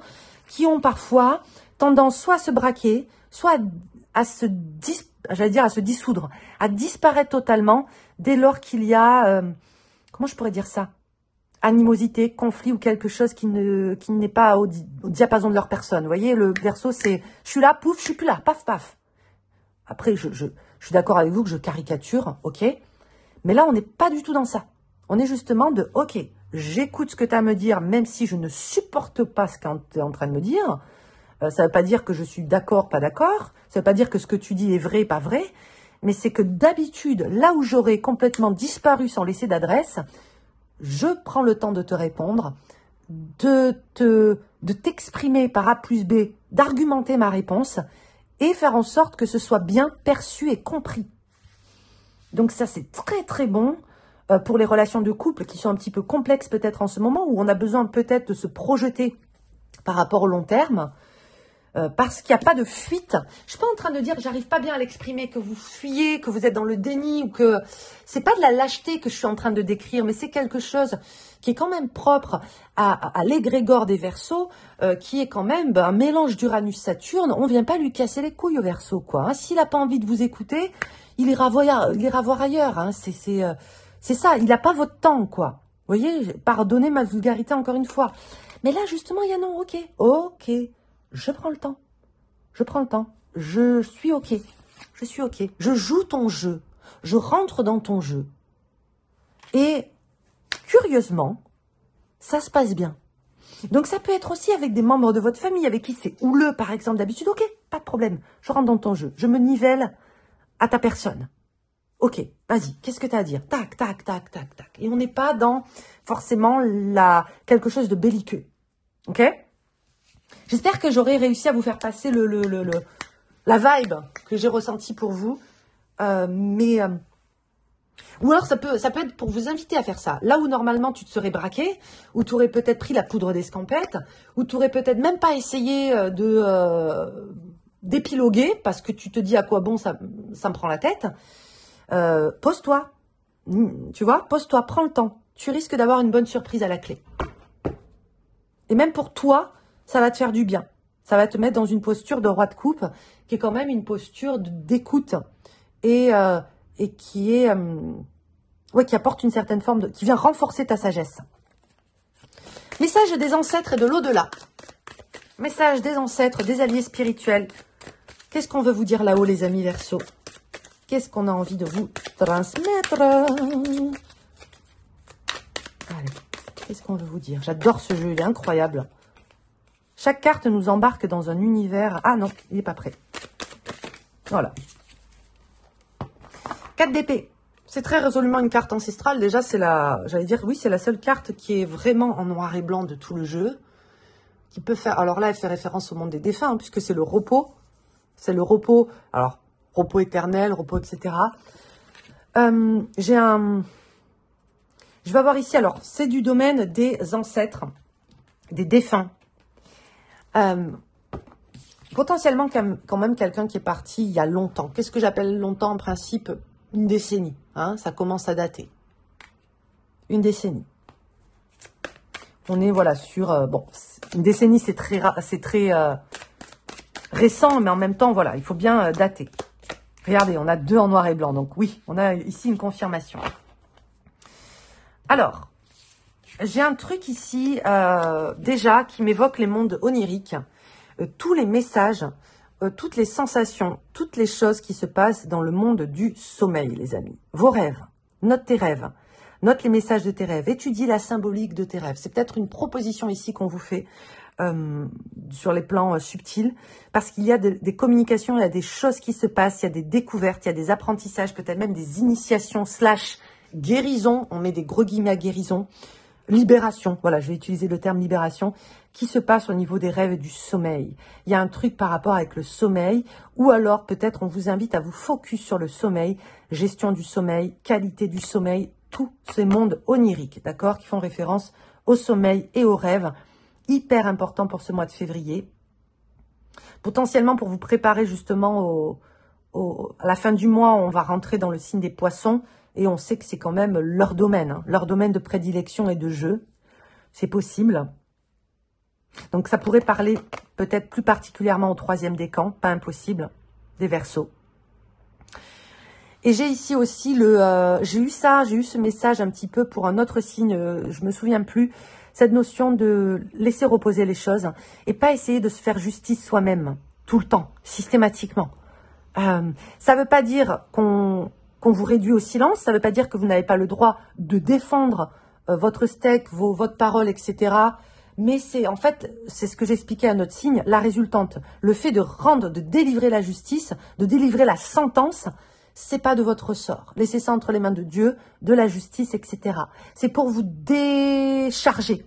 qui ont parfois tendance soit à se braquer, soit à, se j'allais dire à se dissoudre, à disparaître totalement dès lors qu'il y a, euh, comment je pourrais dire ça, animosité, conflit ou quelque chose qui ne n'est pas au, diapason de leur personne. Vous voyez, le verso, c'est je suis là, pouf, je suis plus là, paf, paf. Après, je suis d'accord avec vous que je caricature, ok, mais là, on n'est pas du tout dans ça. On est justement de, ok, j'écoute ce que tu as à me dire, même si je ne supporte pas ce que tu es en train de me dire. Euh, ça ne veut pas dire que je suis d'accord, pas d'accord. Ça ne veut pas dire que ce que tu dis est vrai, pas vrai. Mais c'est que d'habitude, là où j'aurais complètement disparu sans laisser d'adresse, je prends le temps de te répondre, de te, de t'exprimer par A plus B, d'argumenter ma réponse et faire en sorte que ce soit bien perçu et compris. Donc ça, c'est très très bon. Euh, pour les relations de couple qui sont un petit peu complexes peut-être en ce moment, où on a besoin peut-être de se projeter par rapport au long terme, euh, parce qu'il n'y a pas de fuite. Je suis pas en train de dire, j'arrive pas bien à l'exprimer, que vous fuyez, que vous êtes dans le déni, ou que c'est pas de la lâcheté que je suis en train de décrire, mais c'est quelque chose qui est quand même propre à, à, l'égrégore des Verseaux, euh, qui est quand même ben, un mélange d'Uranus-Saturne. On vient pas lui casser les couilles au Verseau, quoi. Hein. S'il n'a pas envie de vous écouter, il ira voir, il ira voir ailleurs. Hein. C'est c'est ça, il n'a pas votre temps, quoi. Vous voyez, pardonnez ma vulgarité encore une fois. Mais là, justement, il y a non, ok, ok, je prends le temps. Je prends le temps. Je suis ok. Je suis ok. Je joue ton jeu. Je rentre dans ton jeu. Et curieusement, ça se passe bien. Donc ça peut être aussi avec des membres de votre famille avec qui c'est houleux, par exemple, d'habitude. Ok, pas de problème. Je rentre dans ton jeu. Je me nivelle à ta personne. Ok, vas-y, qu'est-ce que tu as à dire? Tac, tac, tac, tac, tac. Et on n'est pas dans forcément la, quelque chose de belliqueux. Ok? J'espère que j'aurai réussi à vous faire passer le, le, le, la vibe que j'ai ressentie pour vous. Euh, mais... Euh, ou alors ça peut, ça peut être pour vous inviter à faire ça. Là où normalement tu te serais braqué, où tu aurais peut-être pris la poudre d'escampette, où tu aurais peut-être même pas essayé euh, de d'épiloguer parce que tu te dis à quoi bon ça, ça me prend la tête. Euh, pose-toi. Mm, tu vois, pose-toi, prends le temps. Tu risques d'avoir une bonne surprise à la clé. Et même pour toi, ça va te faire du bien. Ça va te mettre dans une posture de roi de coupe, qui est quand même une posture d'écoute et, euh, et qui est, euh, ouais, qui apporte une certaine forme de, qui vient renforcer ta sagesse. Message des ancêtres et de l'au-delà. Message des ancêtres, des alliés spirituels. Qu'est-ce qu'on veut vous dire là-haut, les amis verso Qu'est-ce qu'on a envie de vous transmettre? Allez, qu'est-ce qu'on veut vous dire? J'adore ce jeu, il est incroyable. Chaque carte nous embarque dans un univers... Ah non, il n'est pas prêt. Voilà. 4 d'épée. C'est très résolument une carte ancestrale. Déjà, c'est la... J'allais dire, oui, c'est la seule carte qui est vraiment en noir et blanc de tout le jeu qui peut faire. Alors là, elle fait référence au monde des défunts, hein, puisque c'est le repos. C'est le repos. Alors, repos éternel, repos, etc. Euh, j'ai un. Je vais avoir ici, alors, c'est du domaine des ancêtres, des défunts. Euh, potentiellement, quand même, quelqu'un qui est parti il y a longtemps. Qu'est-ce que j'appelle longtemps en principe Une décennie. Hein, ça commence à dater. Une décennie. On est voilà sur euh, bon une décennie, c'est très c'est très euh, récent, mais en même temps voilà, il faut bien dater. Regardez, on a deux en noir et blanc, donc oui, on a ici une confirmation. Alors, j'ai un truc ici déjà qui m'évoque les mondes oniriques, tous les messages, toutes les sensations, toutes les choses qui se passent dans le monde du sommeil, les amis. Vos rêves, note tes rêves. Note les messages de tes rêves. Étudie la symbolique de tes rêves. C'est peut-être une proposition ici qu'on vous fait euh, sur les plans euh, subtils, parce qu'il y a des communications, il y a des choses qui se passent, il y a des découvertes, il y a des apprentissages, peut-être même des initiations slash guérison. On met des gros guillemets à guérison. Libération, voilà, je vais utiliser le terme libération, qui se passe au niveau des rêves et du sommeil. Il y a un truc par rapport avec le sommeil, ou alors peut-être on vous invite à vous focus sur le sommeil, gestion du sommeil, qualité du sommeil, tous ces mondes oniriques, d'accord, qui font référence au sommeil et au rêve, hyper important pour ce mois de février. Potentiellement pour vous préparer justement au, à la fin du mois, on va rentrer dans le signe des poissons et on sait que c'est quand même leur domaine, hein, leur domaine de prédilection et de jeu. C'est possible. Donc ça pourrait parler peut-être plus particulièrement au troisième décan, pas impossible, des versos. Et j'ai ici aussi le, euh, j'ai eu ça, j'ai eu ce message un petit peu pour un autre signe, euh, je me souviens plus, cette notion de laisser reposer les choses et pas essayer de se faire justice soi-même tout le temps, systématiquement. Euh, ça ne veut pas dire qu'on qu'on vous réduit au silence, ça ne veut pas dire que vous n'avez pas le droit de défendre votre steak, vos, votre parole, etc. Mais c'est en fait, c'est ce que j'expliquais à notre signe, la résultante. Le fait de rendre, de délivrer la justice, de délivrer la sentence, c'est pas de votre sort. Laissez ça entre les mains de Dieu, de la justice, etc. C'est pour vous décharger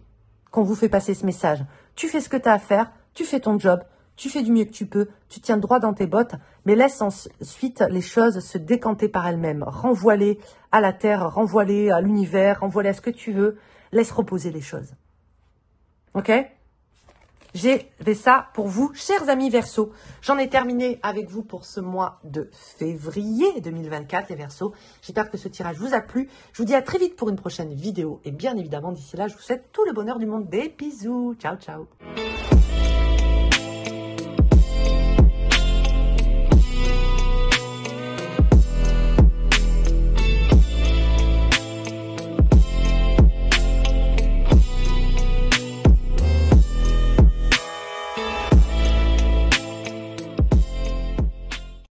qu'on vous fait passer ce message. Tu fais ce que tu as à faire, tu fais ton job, tu fais du mieux que tu peux, tu tiens droit dans tes bottes, mais laisse ensuite les choses se décanter par elles-mêmes. Renvoie-les à la terre, renvoie-les à l'univers, renvoie-les à ce que tu veux. Laisse reposer les choses. Ok? J'ai fait ça pour vous, chers amis Verseau. J'en ai terminé avec vous pour ce mois de février 2024, les Verseaux. J'espère que ce tirage vous a plu. Je vous dis à très vite pour une prochaine vidéo. Et bien évidemment, d'ici là, je vous souhaite tout le bonheur du monde. Des bisous. Ciao, ciao.